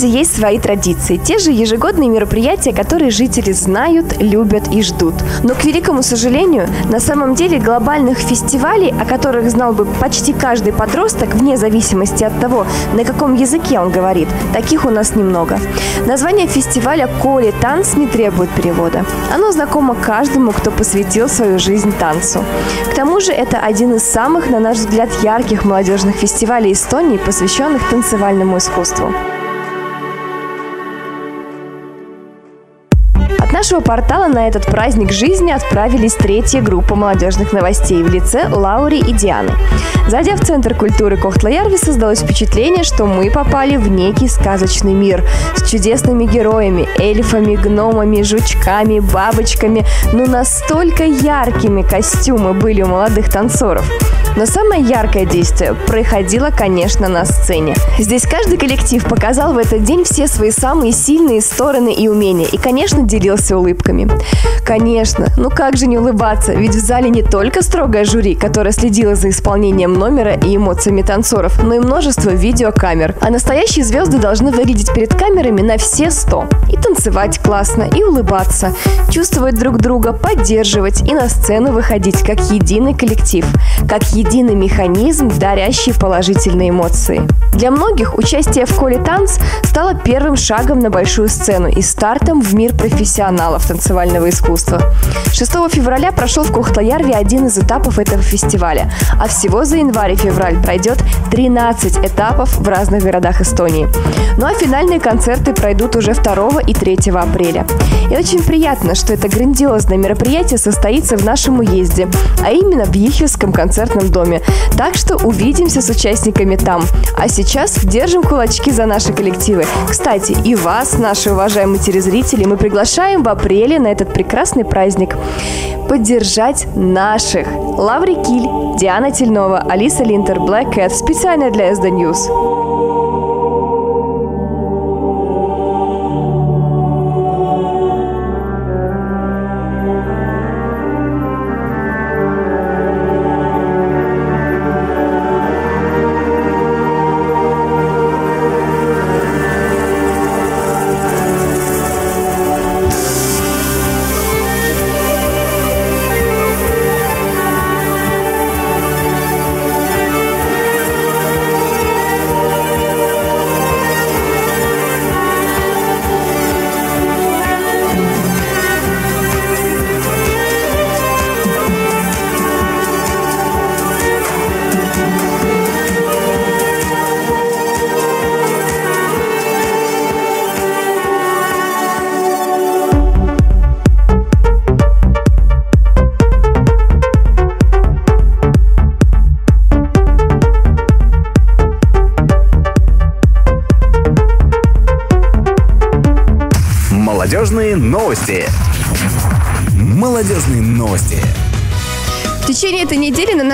Городе есть свои традиции, те же ежегодные мероприятия, которые жители знают, любят и ждут. Но, к великому сожалению, на самом деле глобальных фестивалей, о которых знал бы почти каждый подросток, вне зависимости от того, на каком языке он говорит, таких у нас немного. Название фестиваля «Коли танц» не требует перевода. Оно знакомо каждому, кто посвятил свою жизнь танцу. К тому же это один из самых, на наш взгляд, ярких молодежных фестивалей Эстонии, посвященных танцевальному искусству. Нашего портала на этот праздник жизни отправились третья группа молодежных новостей в лице Лаури и Дианы. Зайдя в Центр культуры Кохтла-Ярви, создалось впечатление, что мы попали в некий сказочный мир с чудесными героями, эльфами, гномами, жучками, бабочками. Ну настолько яркими костюмы были у молодых танцоров. Но самое яркое действие происходило, конечно, на сцене. Здесь каждый коллектив показал в этот день все свои самые сильные стороны и умения. И, конечно, делился улыбками. Конечно, ну как же не улыбаться, ведь в зале не только строгая жюри, которая следила за исполнением номера и эмоциями танцоров, но и множество видеокамер. А настоящие звезды должны выглядеть перед камерами на все сто. И танцевать классно, и улыбаться, чувствовать друг друга, поддерживать и на сцену выходить как единый коллектив, как единый механизм, дарящий положительные эмоции. Для многих участие в Коле Танц стало первым шагом на большую сцену и стартом в мир профессионалов танцевального искусства. 6 февраля прошел в Кохтаярве один из этапов этого фестиваля, а всего за январь и февраль пройдет 13 этапов в разных городах Эстонии. Ну а финальные концерты пройдут уже 2 и 3 апреля. И очень приятно, что это грандиозное мероприятие состоится в нашем уезде, а именно в Ехельском концертном доме. Так что увидимся с участниками там. А сейчас держим кулачки за наши коллективы. Кстати, и вас, наши уважаемые телезрители, мы приглашаем в апреле на этот прекрасный праздник поддержать наших. Лаври Киль, Диана Тельнова, Алиса Линтер, Black Cat специально для SD News.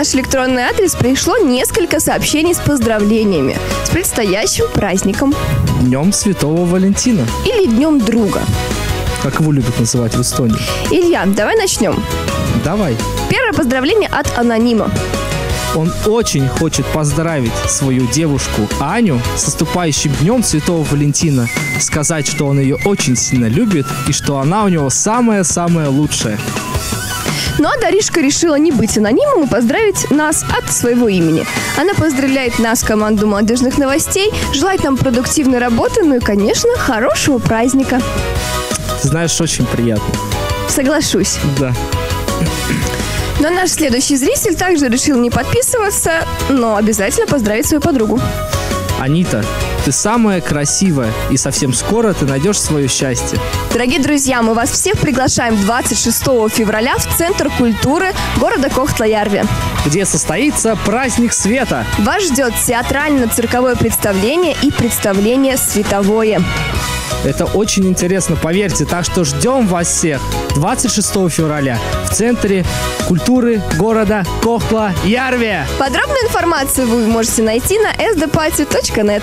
Наш электронный адрес пришло несколько сообщений с поздравлениями с предстоящим праздником Днем Святого Валентина, или Днем друга. как его любят называть в Эстонии. Илья, давай начнем. Давай. Первое поздравление от анонима. Он очень хочет поздравить свою девушку Аню с наступающим днем Святого Валентина, сказать, что он ее очень сильно любит и что она у него самая-самая лучшая. Ну а Даришка решила не быть анонимом и поздравить нас от своего имени. Она поздравляет нас, команду молодежных новостей, желает нам продуктивной работы, ну и, конечно, хорошего праздника. Знаешь, очень приятно. Соглашусь. Да. Но наш следующий зритель также решил не подписываться, но обязательно поздравить свою подругу. Анита, ты самая красивая, и совсем скоро ты найдешь свое счастье. Дорогие друзья, мы вас всех приглашаем 26 февраля в Центр культуры города Кохтла-Ярве. Где состоится праздник света. Вас ждет театрально-цирковое представление и представление световое. Это очень интересно, поверьте. Так что ждем вас всех 26 февраля в Центре культуры города Кохтла-Ярве. Подробную информацию вы можете найти на sdparty.net.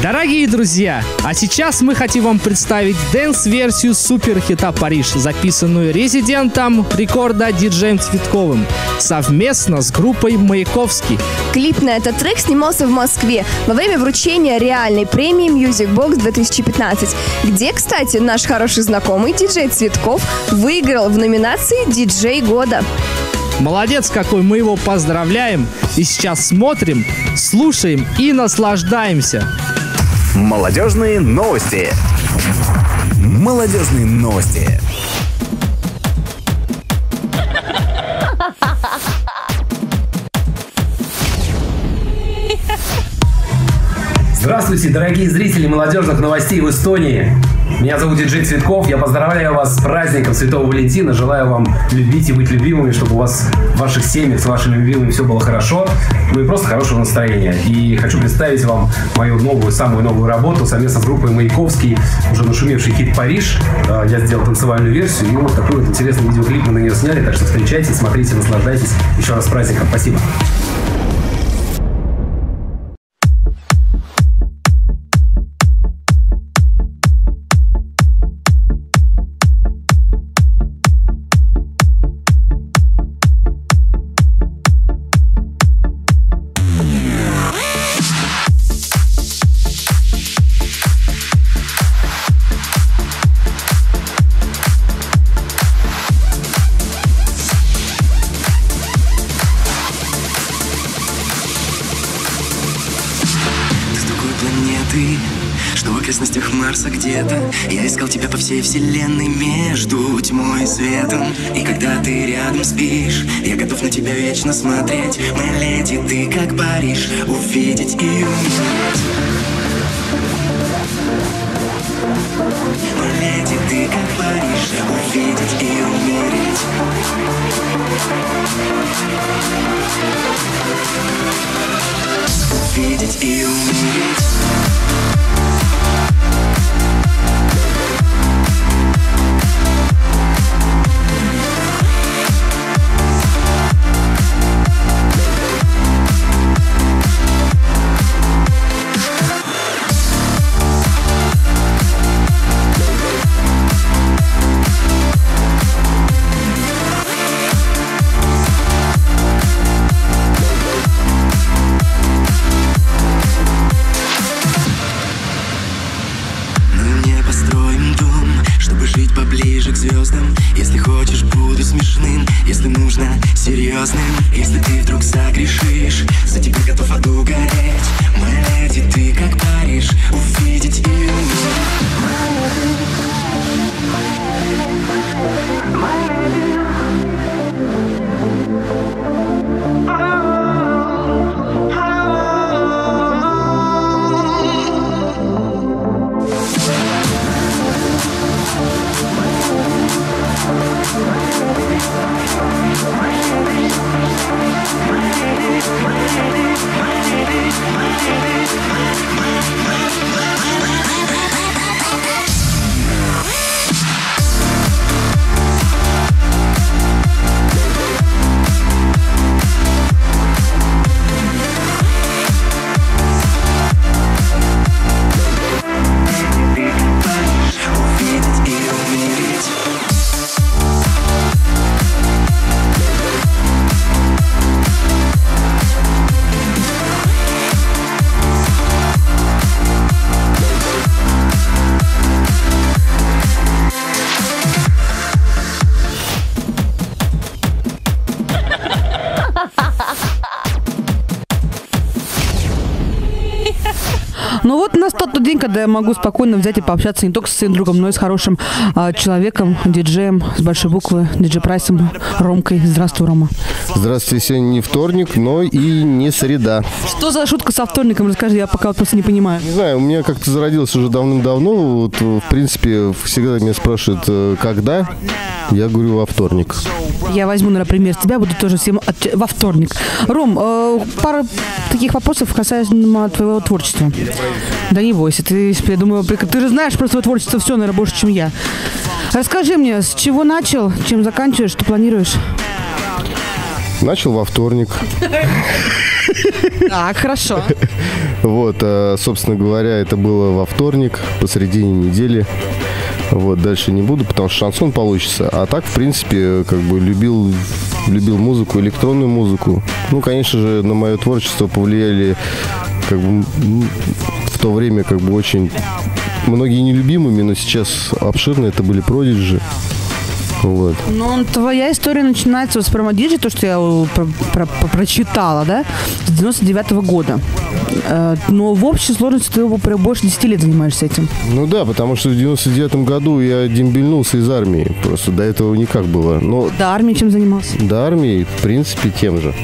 Дорогие друзья, а сейчас мы хотим вам представить dance-версию суперхита «Париж», записанную резидентом Рекорда диджеем Цветковым совместно с группой «Маяковский». Клип на этот трек снимался в Москве во время вручения реальной премии Music Box 2015, где, кстати, наш хороший знакомый диджей Цветков выиграл в номинации «Диджей года». Молодец какой, мы его поздравляем. И сейчас смотрим, слушаем и наслаждаемся. Молодежные новости. Молодежные новости. Здравствуйте, дорогие зрители молодежных новостей в Эстонии. Меня зовут Диджей Цветков. Я поздравляю вас с праздником Святого Валентина. Желаю вам любить и быть любимыми, чтобы у вас в ваших семьях с вашими любимыми все было хорошо. Ну и просто хорошего настроения. И хочу представить вам мою новую, самую новую работу совместно с группой Маяковский, уже нашумевший хит «Париж». Э, Я сделал танцевальную версию, и вот такой вот интересный видеоклип мы на нее сняли. Так что встречайте, смотрите, наслаждайтесь. Еще раз с праздником. Спасибо. Всей вселенной между тьмой и светом. И когда ты рядом спишь, я готов на тебя вечно смотреть. Моя леди, ты как Париж, увидеть и умереть. Моя леди, ты как Париж, увидеть и умереть. Увидеть и умереть день, когда я могу спокойно взять и пообщаться не только со своим другом, но и с хорошим а, человеком, диджеем с большой буквы, диджей Прайсом, Ромкой. Здравствуй, Рома. Здравствуйте, сегодня не вторник, но и не среда. Что за шутка со вторником? Расскажи, я пока просто не понимаю. Не знаю, у меня как-то зародилось уже давным-давно. Вот, в принципе, всегда меня спрашивают, э, когда. Я говорю, во вторник. Я возьму, наверное, пример с тебя, буду тоже всем от- во вторник. Ром, э, пара таких вопросов касаемо твоего творчества. Да не бойся, ты, я думаю, прик- ты же знаешь про свое творчество все, наверное, больше, чем я. Расскажи мне, с чего начал, чем заканчиваешь, что планируешь? Начал во вторник. Так, хорошо. Вот, а, собственно говоря, это было во вторник, посередине недели. Вот, дальше не буду, потому что шансон получится. А так, в принципе, как бы любил, любил музыку, электронную музыку. Ну, конечно же, на мое творчество повлияли как бы в то время как бы очень многие нелюбимыми, но сейчас обширные это были продиджи. Вот. Ну, твоя история начинается с промодиджи, то, что я э, про- про- про- прочитала, да, с 99 года. Э, Но в общей сложности ты уже больше 10 лет занимаешься этим. Ну да, потому что в 99 году я дембельнулся из армии. Просто до этого никак было. Но До армии чем занимался? до армии, в принципе, тем же.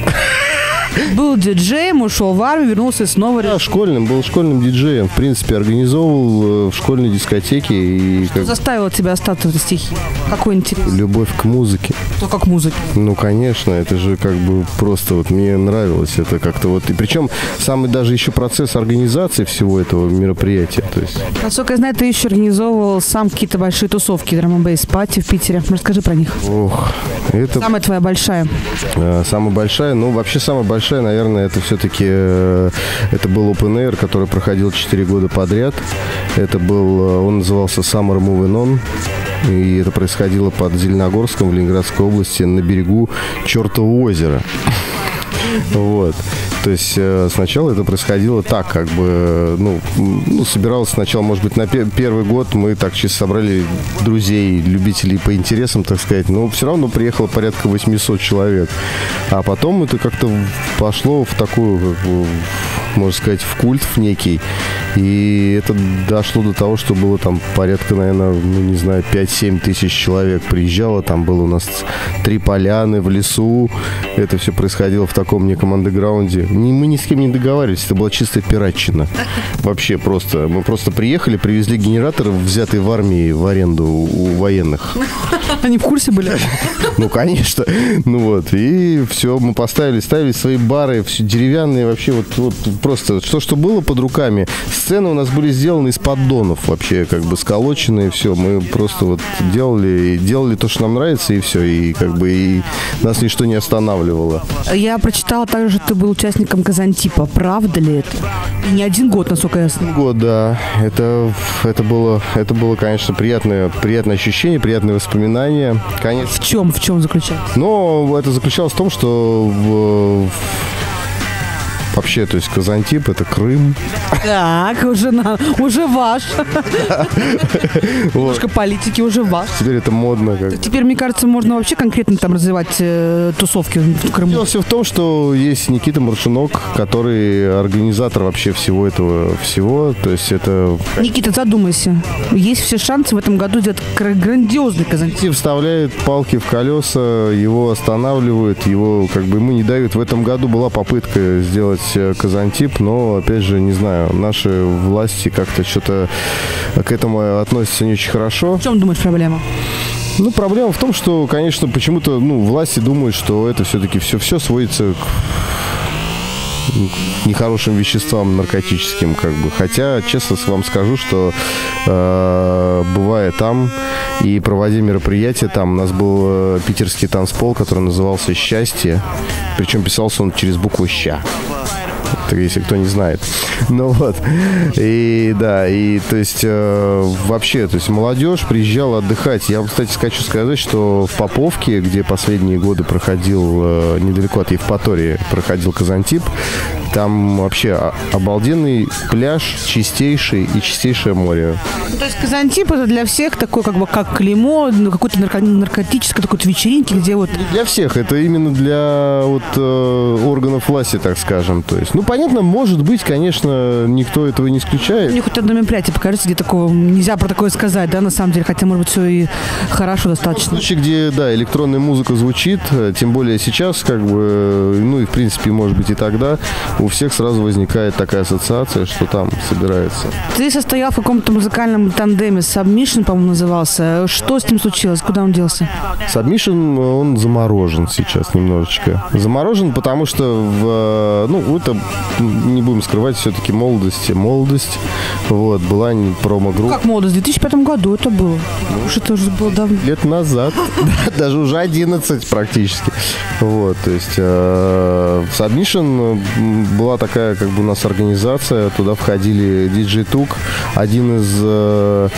Был диджеем, ушел в армию, вернулся и снова... Да, школьным, был школьным диджеем. В принципе, организовывал э, в школьной дискотеке и Что как заставило тебя остаться в этой стихии? Какой интерес? любовь к музыке. Что как музыка? Ну, конечно, это же как бы просто вот мне нравилось это как-то вот. И причем самый даже еще процесс организации всего этого мероприятия. То есть Насколько я знаю, ты еще организовывал сам какие-то большие тусовки, драм бейс пати в Питере. Расскажи про них. Ох, это Самая твоя большая. Э, Самая большая, ну вообще самая большая, наверное, это все-таки это был Open Air, который проходил 4 года подряд. Это был, э, он назывался Summer Moving On. И это происходило под Зеленогорском в Ленинградской области на берегу Чертового озера. Вот. То есть э, сначала это происходило так, как бы, ну, ну, собиралось сначала, может быть, на пе- первый год мы так чисто собрали друзей, любителей по интересам, так сказать, но все равно приехало порядка 800 человек. А потом это как-то пошло в такую, как бы, можно сказать, в культ в некий. И это дошло до того, что было там порядка, наверное, ну, не знаю, 5-7 тысяч человек приезжало. Там было у нас три поляны в лесу. Это все происходило в таком неком андеграунде. Мы ни с кем не договаривались. Это была чистая пиратчина. Вообще просто. Мы просто приехали, привезли генераторы, взятые в армии в аренду у военных. Они в курсе были? Ну, конечно. Ну вот. И все, мы поставили, ставили свои бары, все деревянные, вообще вот, вот просто то, что было под руками. Сцены у нас были сделаны из поддонов вообще, как бы сколоченные, все. Мы просто вот делали, делали то, что нам нравится, и все. И как бы и нас ничто не останавливало. Я прочитала также, что ты был участником Казантипа. Правда ли это? И не один год, насколько я знаю. Год, да. Это, это было, это было, конечно, приятное, приятное ощущение, приятные воспоминания. Конечно. В чем, в чем заключается? Но это заключалось в том, что в- вообще, то есть Казантип это Крым. Так, уже, на, уже ваш. Немножко политики уже ваш. Теперь это модно. Как. Теперь, мне кажется, можно вообще конкретно там развивать э, тусовки в Крыму. Дело все в том, что есть Никита Маршинок, который организатор вообще всего этого всего. То есть это Никита, задумайся. Есть все шансы в этом году сделать грандиозный Казантип. Вставляет палки в колеса, его останавливают, его как бы ему не дают. В этом году была попытка сделать э, Казантип, но опять же, не знаю, наши власти как-то что-то к этому относятся не очень хорошо. В чем думаешь проблема? Ну, проблема в том, что, конечно, почему-то, ну, власти думают, что это все-таки все, все сводится к нехорошим веществам наркотическим, как бы. Хотя, честно вам скажу, что э, бывая там и проводя мероприятия там, у нас был э, питерский танцпол, который назывался «Счастье», причем писался он через букву «Ща». Если кто не знает. Ну вот. И да, и то есть э, вообще, то есть молодежь приезжала отдыхать. Я кстати, хочу сказать, что в Поповке, где последние годы проходил, э, недалеко от Евпатории, проходил Казантип, там вообще обалденный пляж, чистейший и чистейшее море. Ну, то есть Казантип это для всех такой, как бы, как клеймо, ну, какой-то нарко- наркотической такой вечеринки, где вот... Для всех. Это именно для вот э, органов власти, так скажем. То есть, ну, понятно, может быть, конечно, никто этого не исключает. Мне хоть одно мероприятие покажите, где такого нельзя про такое сказать, да, на самом деле, хотя, может быть, все и хорошо достаточно. Случай, где, да, электронная музыка звучит, э, тем более сейчас, как бы, э, ну и в принципе, может быть, и тогда, у всех сразу возникает такая ассоциация, что там собирается. Ты состоял в каком-то музыкальном тандеме, Submission, по-моему, назывался. Что с ним случилось? Куда он делся? Submission, он заморожен сейчас немножечко. Заморожен, потому что, в, э, ну, это не будем скрывать, все-таки молодость, молодость. Вот, была не промо-группа. Как молодость? В 2005 году это было. Уж это уже было давно. Лет назад, даже уже 11 практически. Вот, то есть э, Submission была такая как бы у нас организация, туда входили DJ Тук, один из э,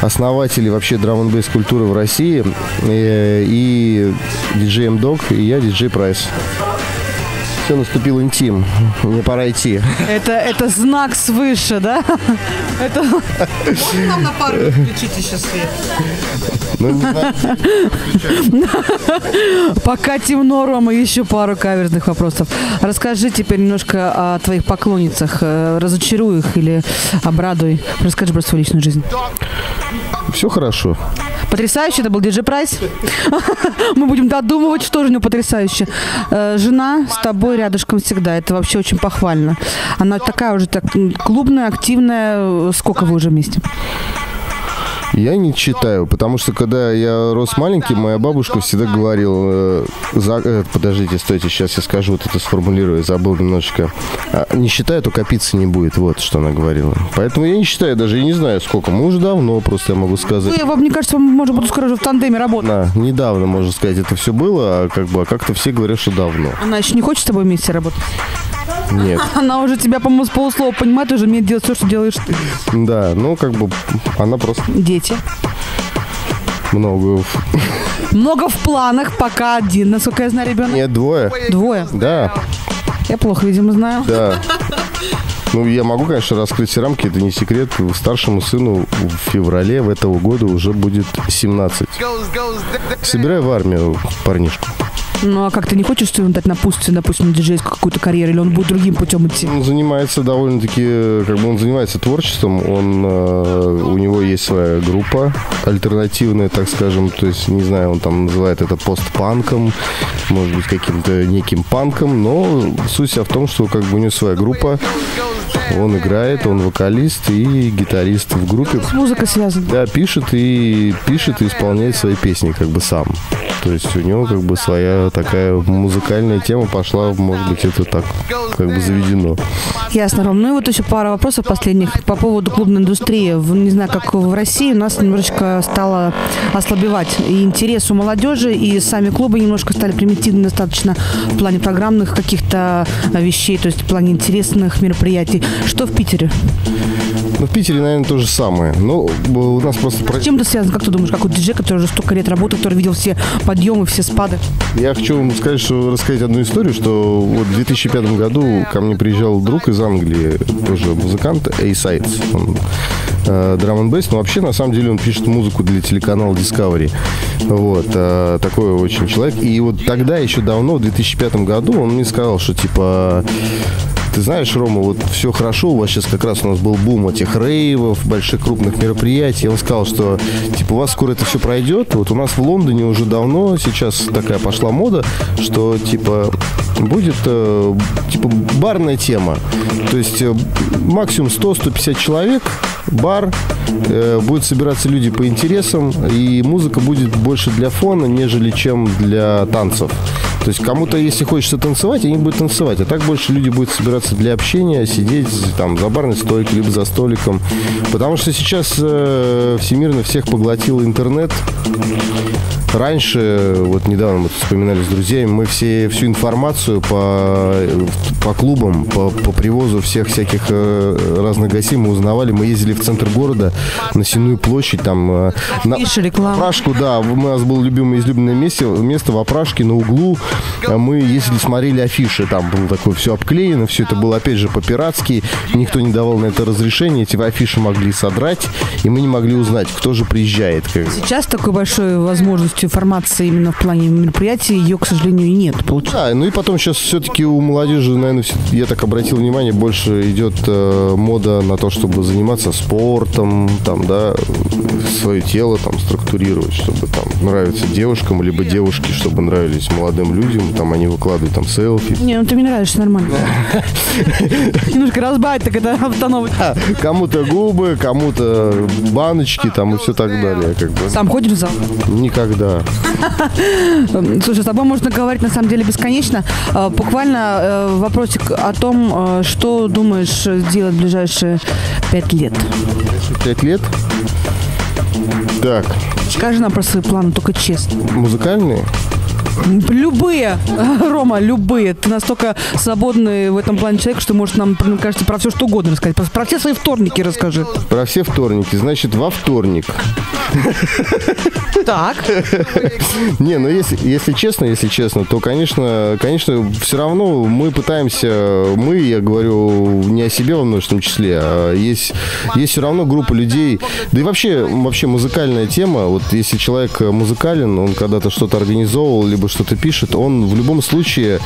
основателей вообще драм н культуры в России, э, и диджей М-Дог, и я, диджей Прайс. Все, наступил интим, мне пора идти. Это, это знак свыше, да? Это... Можно нам на пару включить еще свет? Ну. Пока темно, Рома, еще пару каверзных вопросов. Расскажи теперь немножко о твоих поклонницах. Э, Разочаруй их или обрадуй. Расскажи про свою личную жизнь. Все хорошо. Потрясающе, это был диджей Прайс. Мы будем додумывать, что же у него потрясающе. Э, Жена с тобой рядышком всегда. Это вообще очень похвально. Она такая уже так клубная, активная. Сколько вы уже вместе? Я не читаю, потому что когда я рос маленький, моя бабушка всегда говорила, э, за- э, подождите, стойте, сейчас я скажу, вот это сформулирую, забыл немножечко. А, не считаю, то копиться не будет, вот что она говорила. Поэтому я не считаю, даже и не знаю сколько. Мы уже давно, просто я могу сказать. Ну, вам, мне кажется, мы можем буду скоро уже в тандеме работать. Да, недавно, можно сказать, это все было, а как бы, а как-то все говорят, что давно. Она еще не хочет с тобой вместе работать? Нет. Она уже тебя, по-моему, с полуслова понимает, уже умеет делать все, что делаешь ты. Да, ну как бы она просто Дети. много. Много в планах, пока один, насколько я знаю, ребенок. Нет, двое. Двое. Да, Я плохо, видимо, знаю. да. Ну, я могу, конечно, раскрыть все рамки, это не секрет. Старшему сыну в феврале в этого года уже будет 17. Собираю в армию парнишку. Ну, а как ты не хочешь что ему дать напутствие, допустим, на диджейскую какую-то карьеру, или он будет другим путем идти? Он занимается довольно-таки, как бы он занимается творчеством, он, э, у него есть своя группа альтернативная, так скажем, то есть, не знаю, он там называет это постпанком, может быть, каким-то неким панком, но суть в том, что как бы у него своя группа, он играет, он вокалист и гитарист в группе. С музыкой связано. Да, пишет и пишет и исполняет свои песни как бы сам. То есть у него как бы своя такая музыкальная тема пошла, может быть, это так как бы заведено. Ясно, Ром. Ну и вот еще пара вопросов последних по поводу клубной индустрии. Не знаю, как в России у нас немножечко стало ослабевать и интерес у молодежи, и сами клубы немножко стали примитивны достаточно в плане программных каких-то вещей, то есть в плане интересных мероприятий. Что в Питере? Ну, в Питере, наверное, то же самое. Ну, у нас просто... про- С чем это связано? Как ты думаешь, как у диджей, который уже столько лет работает, который видел все подъемы, все спады? Я хочу вам сказать, что рассказать одну историю, что вот в 2005 году ко мне приезжал друг из Англии, тоже музыкант, A-Sides. Он драм н но вообще, на самом деле, он пишет музыку для телеканала Discovery. Вот, э, такой очень человек. И вот тогда, еще давно, в 2005 году, он мне сказал, что, типа, ты знаешь, Рома, вот все хорошо, у вас сейчас как раз у нас был бум этих рейвов, больших крупных мероприятий. Он сказал, что типа у вас скоро это все пройдет. Вот у нас в Лондоне уже давно сейчас такая пошла мода, что типа будет э, типа барная тема. То есть э, максимум 100-150 человек, бар, э, будут собираться люди по интересам, и музыка будет больше для фона, нежели чем для танцев. То есть кому-то, если хочется танцевать, они будут танцевать. А так больше люди будут собираться для общения, сидеть там за барной стойкой, либо за столиком. Потому что сейчас э, всемирно всех поглотил интернет. Раньше, вот недавно мы вспоминали с друзьями, мы все, всю информацию по, по клубам, по, по привозу всех всяких э, разных гостей мы узнавали. Мы ездили в центр города, на Сенную площадь, там... э, на, Афиши, реклама. Опрашку, да, у нас было любимое излюбленное место, место в Опрашке на углу. А Мы ездили, смотрели афиши, там было такое все обклеено, все это было опять же по-пиратски, никто не давал на это разрешение, эти афиши могли содрать, и мы не могли узнать, кто же приезжает. как. Сейчас такой большой возможностью информации именно в плане мероприятий ее, к сожалению, и нет. Получается. Да, ну и потом сейчас все-таки у молодежи, наверное, все- я так обратил внимание, больше идет э, мода на то, чтобы заниматься спортом, там, да, свое тело там структурировать, чтобы там нравиться девушкам, либо девушки, чтобы нравились молодым людям, там они выкладывают там селфи. Не, ну ты мне нравишься нормально. Немножко разбавить, так это обстановка. Кому-то губы, кому-то баночки там и все так далее, как бы. Сам ходишь в зал? Никогда. Да. Слушай, с тобой можно говорить на самом деле бесконечно. Э, Буквально э, вопросик о том, э, что думаешь делать в ближайшие пять лет. Пять лет? Так, Скажи нам про свои планы, только честно. музыкальные? Любые, Рома, любые. Ты настолько свободный в этом плане человек, что можешь нам, мне кажется, про все что угодно рассказать. Про, про все свои вторники расскажи. Про все вторники. Значит, во вторник. Так. Не, ну если, если честно, если честно, то, конечно, конечно, все равно мы пытаемся, мы, я говорю не о себе во множественном числе, а есть, есть все равно группа людей, да и вообще, вообще музыкальная тема, вот если человек музыкален, он когда-то что-то организовывал, либо что-то пишет, он в любом случае,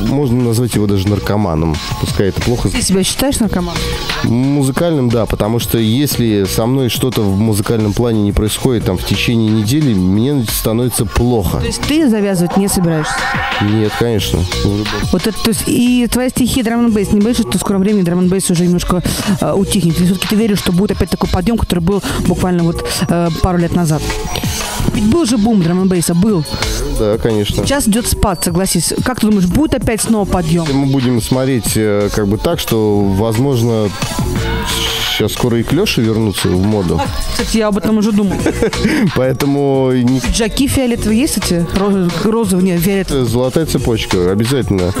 можно назвать его даже наркоманом, пускай это плохо Ты себя считаешь наркоманом? Музыкальным, да, потому что если со мной что-то в музыкальном плане не происходит там в течение недели, мне становится плохо. То есть ты завязывать не собираешься? Нет, конечно. Вот это, то есть, и твои стихи драм бейс не боишься, что в скором времени драм бейс уже немножко э, утихнет? Или все-таки ты веришь, что будет опять такой подъем, который был буквально вот э, пару лет назад? Ведь был же бум драм бейса, был. Да, конечно. Сейчас идет спад, согласись. Как ты думаешь, будет опять снова подъем? Мы будем смотреть э, как бы так, что, возможно, сейчас скоро и клёши вернутся в моду. Кстати, я об этом уже думал. Поэтому не- Джаки фиолетовые есть эти? Розовые, нет, фиолетовые. золотая цепочка, обязательно.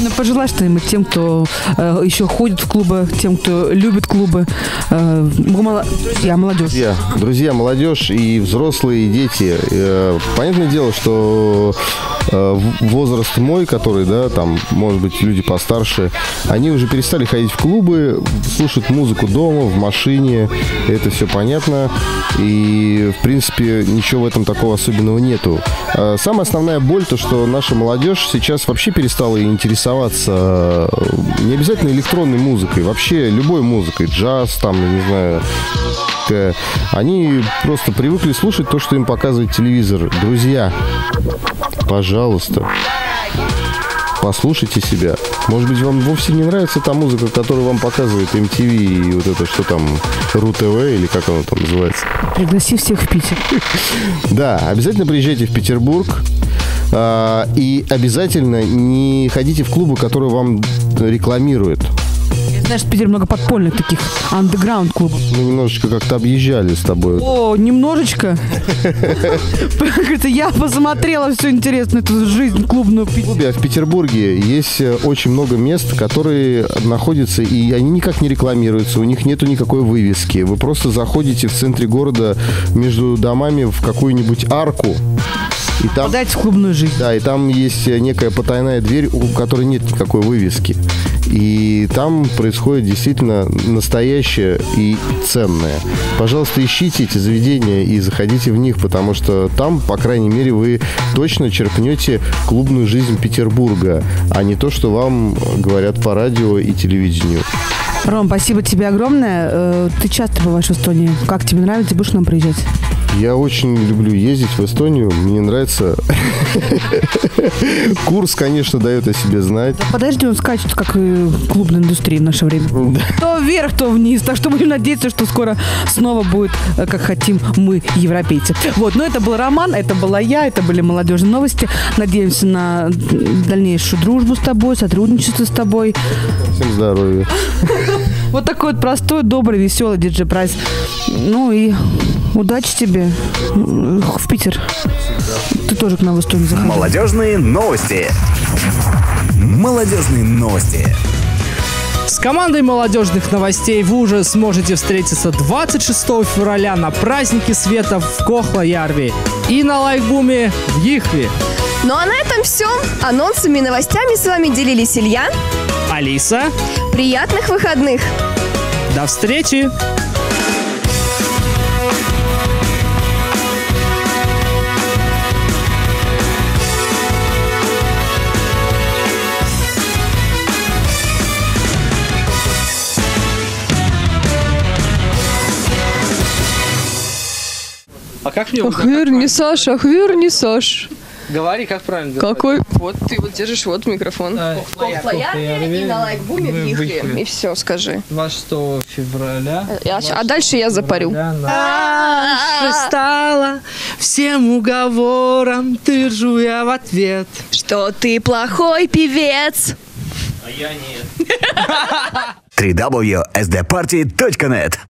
Ну, пожелай что-нибудь тем, кто э, еще ходит в клубы, тем, кто любит клубы. Э, мало- я молодежь. Друзья, друзья, молодежь и взрослые, и дети. Э, Понятное дело, что э, возраст мой, который, да, там, может быть, люди постарше, они уже перестали ходить в клубы, слушать музыку дома, в машине. Это все понятно. И, в принципе, ничего в этом такого особенного нету. А Самая основная боль, то, что наша молодежь сейчас вообще перестала интересоваться э, не обязательно электронной музыкой, вообще любой музыкой, джаз, там, не знаю, Э, Они просто привыкли слушать то, что им показывает телевизор. Друзья, пожалуйста, послушайте себя. Может быть, вам вовсе не нравится та музыка, которую вам показывает MTV и вот это, что там, РУ-ТВ или как оно там называется. Пригласи всех в Питер. Да, обязательно приезжайте в Петербург. а, И обязательно не ходите в клубы, которые вам рекламируют. Знаешь, в Питере много подпольных таких андеграунд клубов. Мы немножечко как-то объезжали с тобой. О, немножечко. Я посмотрела всю интересную эту жизнь клубную. в клубе в Петербурге есть э, очень много мест, которые находятся, и они никак не рекламируются, у них нету никакой вывески. Вы просто заходите в центре города между домами в какую-нибудь арку, и там... Дайте клубную жизнь. Да, и там есть э, некая потайная дверь, у которой нет никакой вывески. И там происходит действительно настоящее и ценное. Пожалуйста, ищите эти заведения и заходите в них, потому что там, по крайней мере, вы точно черпнете клубную жизнь Петербурга, а не то, что вам говорят по радио и телевидению. Ром, спасибо тебе огромное. Э, Ты часто бываешь в Эстонии. Как тебе нравится? Будешь нам приезжать? Я очень люблю ездить в Эстонию. Мне нравится. Курс, конечно, дает о себе знать. Подожди, он скачет, как и клубная индустрия в наше время. То вверх, то вниз. Так что будем надеяться, что скоро снова будет, э, как хотим мы, европейцы. Вот, но это был Роман, это была я, это были молодежные новости. Надеемся на дальнейшую дружбу с тобой, сотрудничество с тобой. Всем здоровья. Вот такой вот простой, добрый, веселый диджей прайс. Ну и удачи тебе в Питер. Ты тоже к нам в Эстонию заходи. Молодежные новости. Молодежные новости. С командой молодежных новостей вы уже сможете встретиться 26 февраля на празднике света в Кохла-Ярве и на лайкбуме в Ихве. Ну а на этом все. Анонсами и новостями с вами делились Илья. Алиса, Приятных выходных! до встречи! Как мне Ах, верни, Саша, ах, верни, Саш. Говори, как правильно Какой? Вот ты вот держишь вот микрофон. и на лайкбуме вихре. И все, скажи. 26 февраля. А, а дальше я запарю. стала всем уговором, ты я в ответ. Что ты плохой певец. А я нет. www.sdparty.net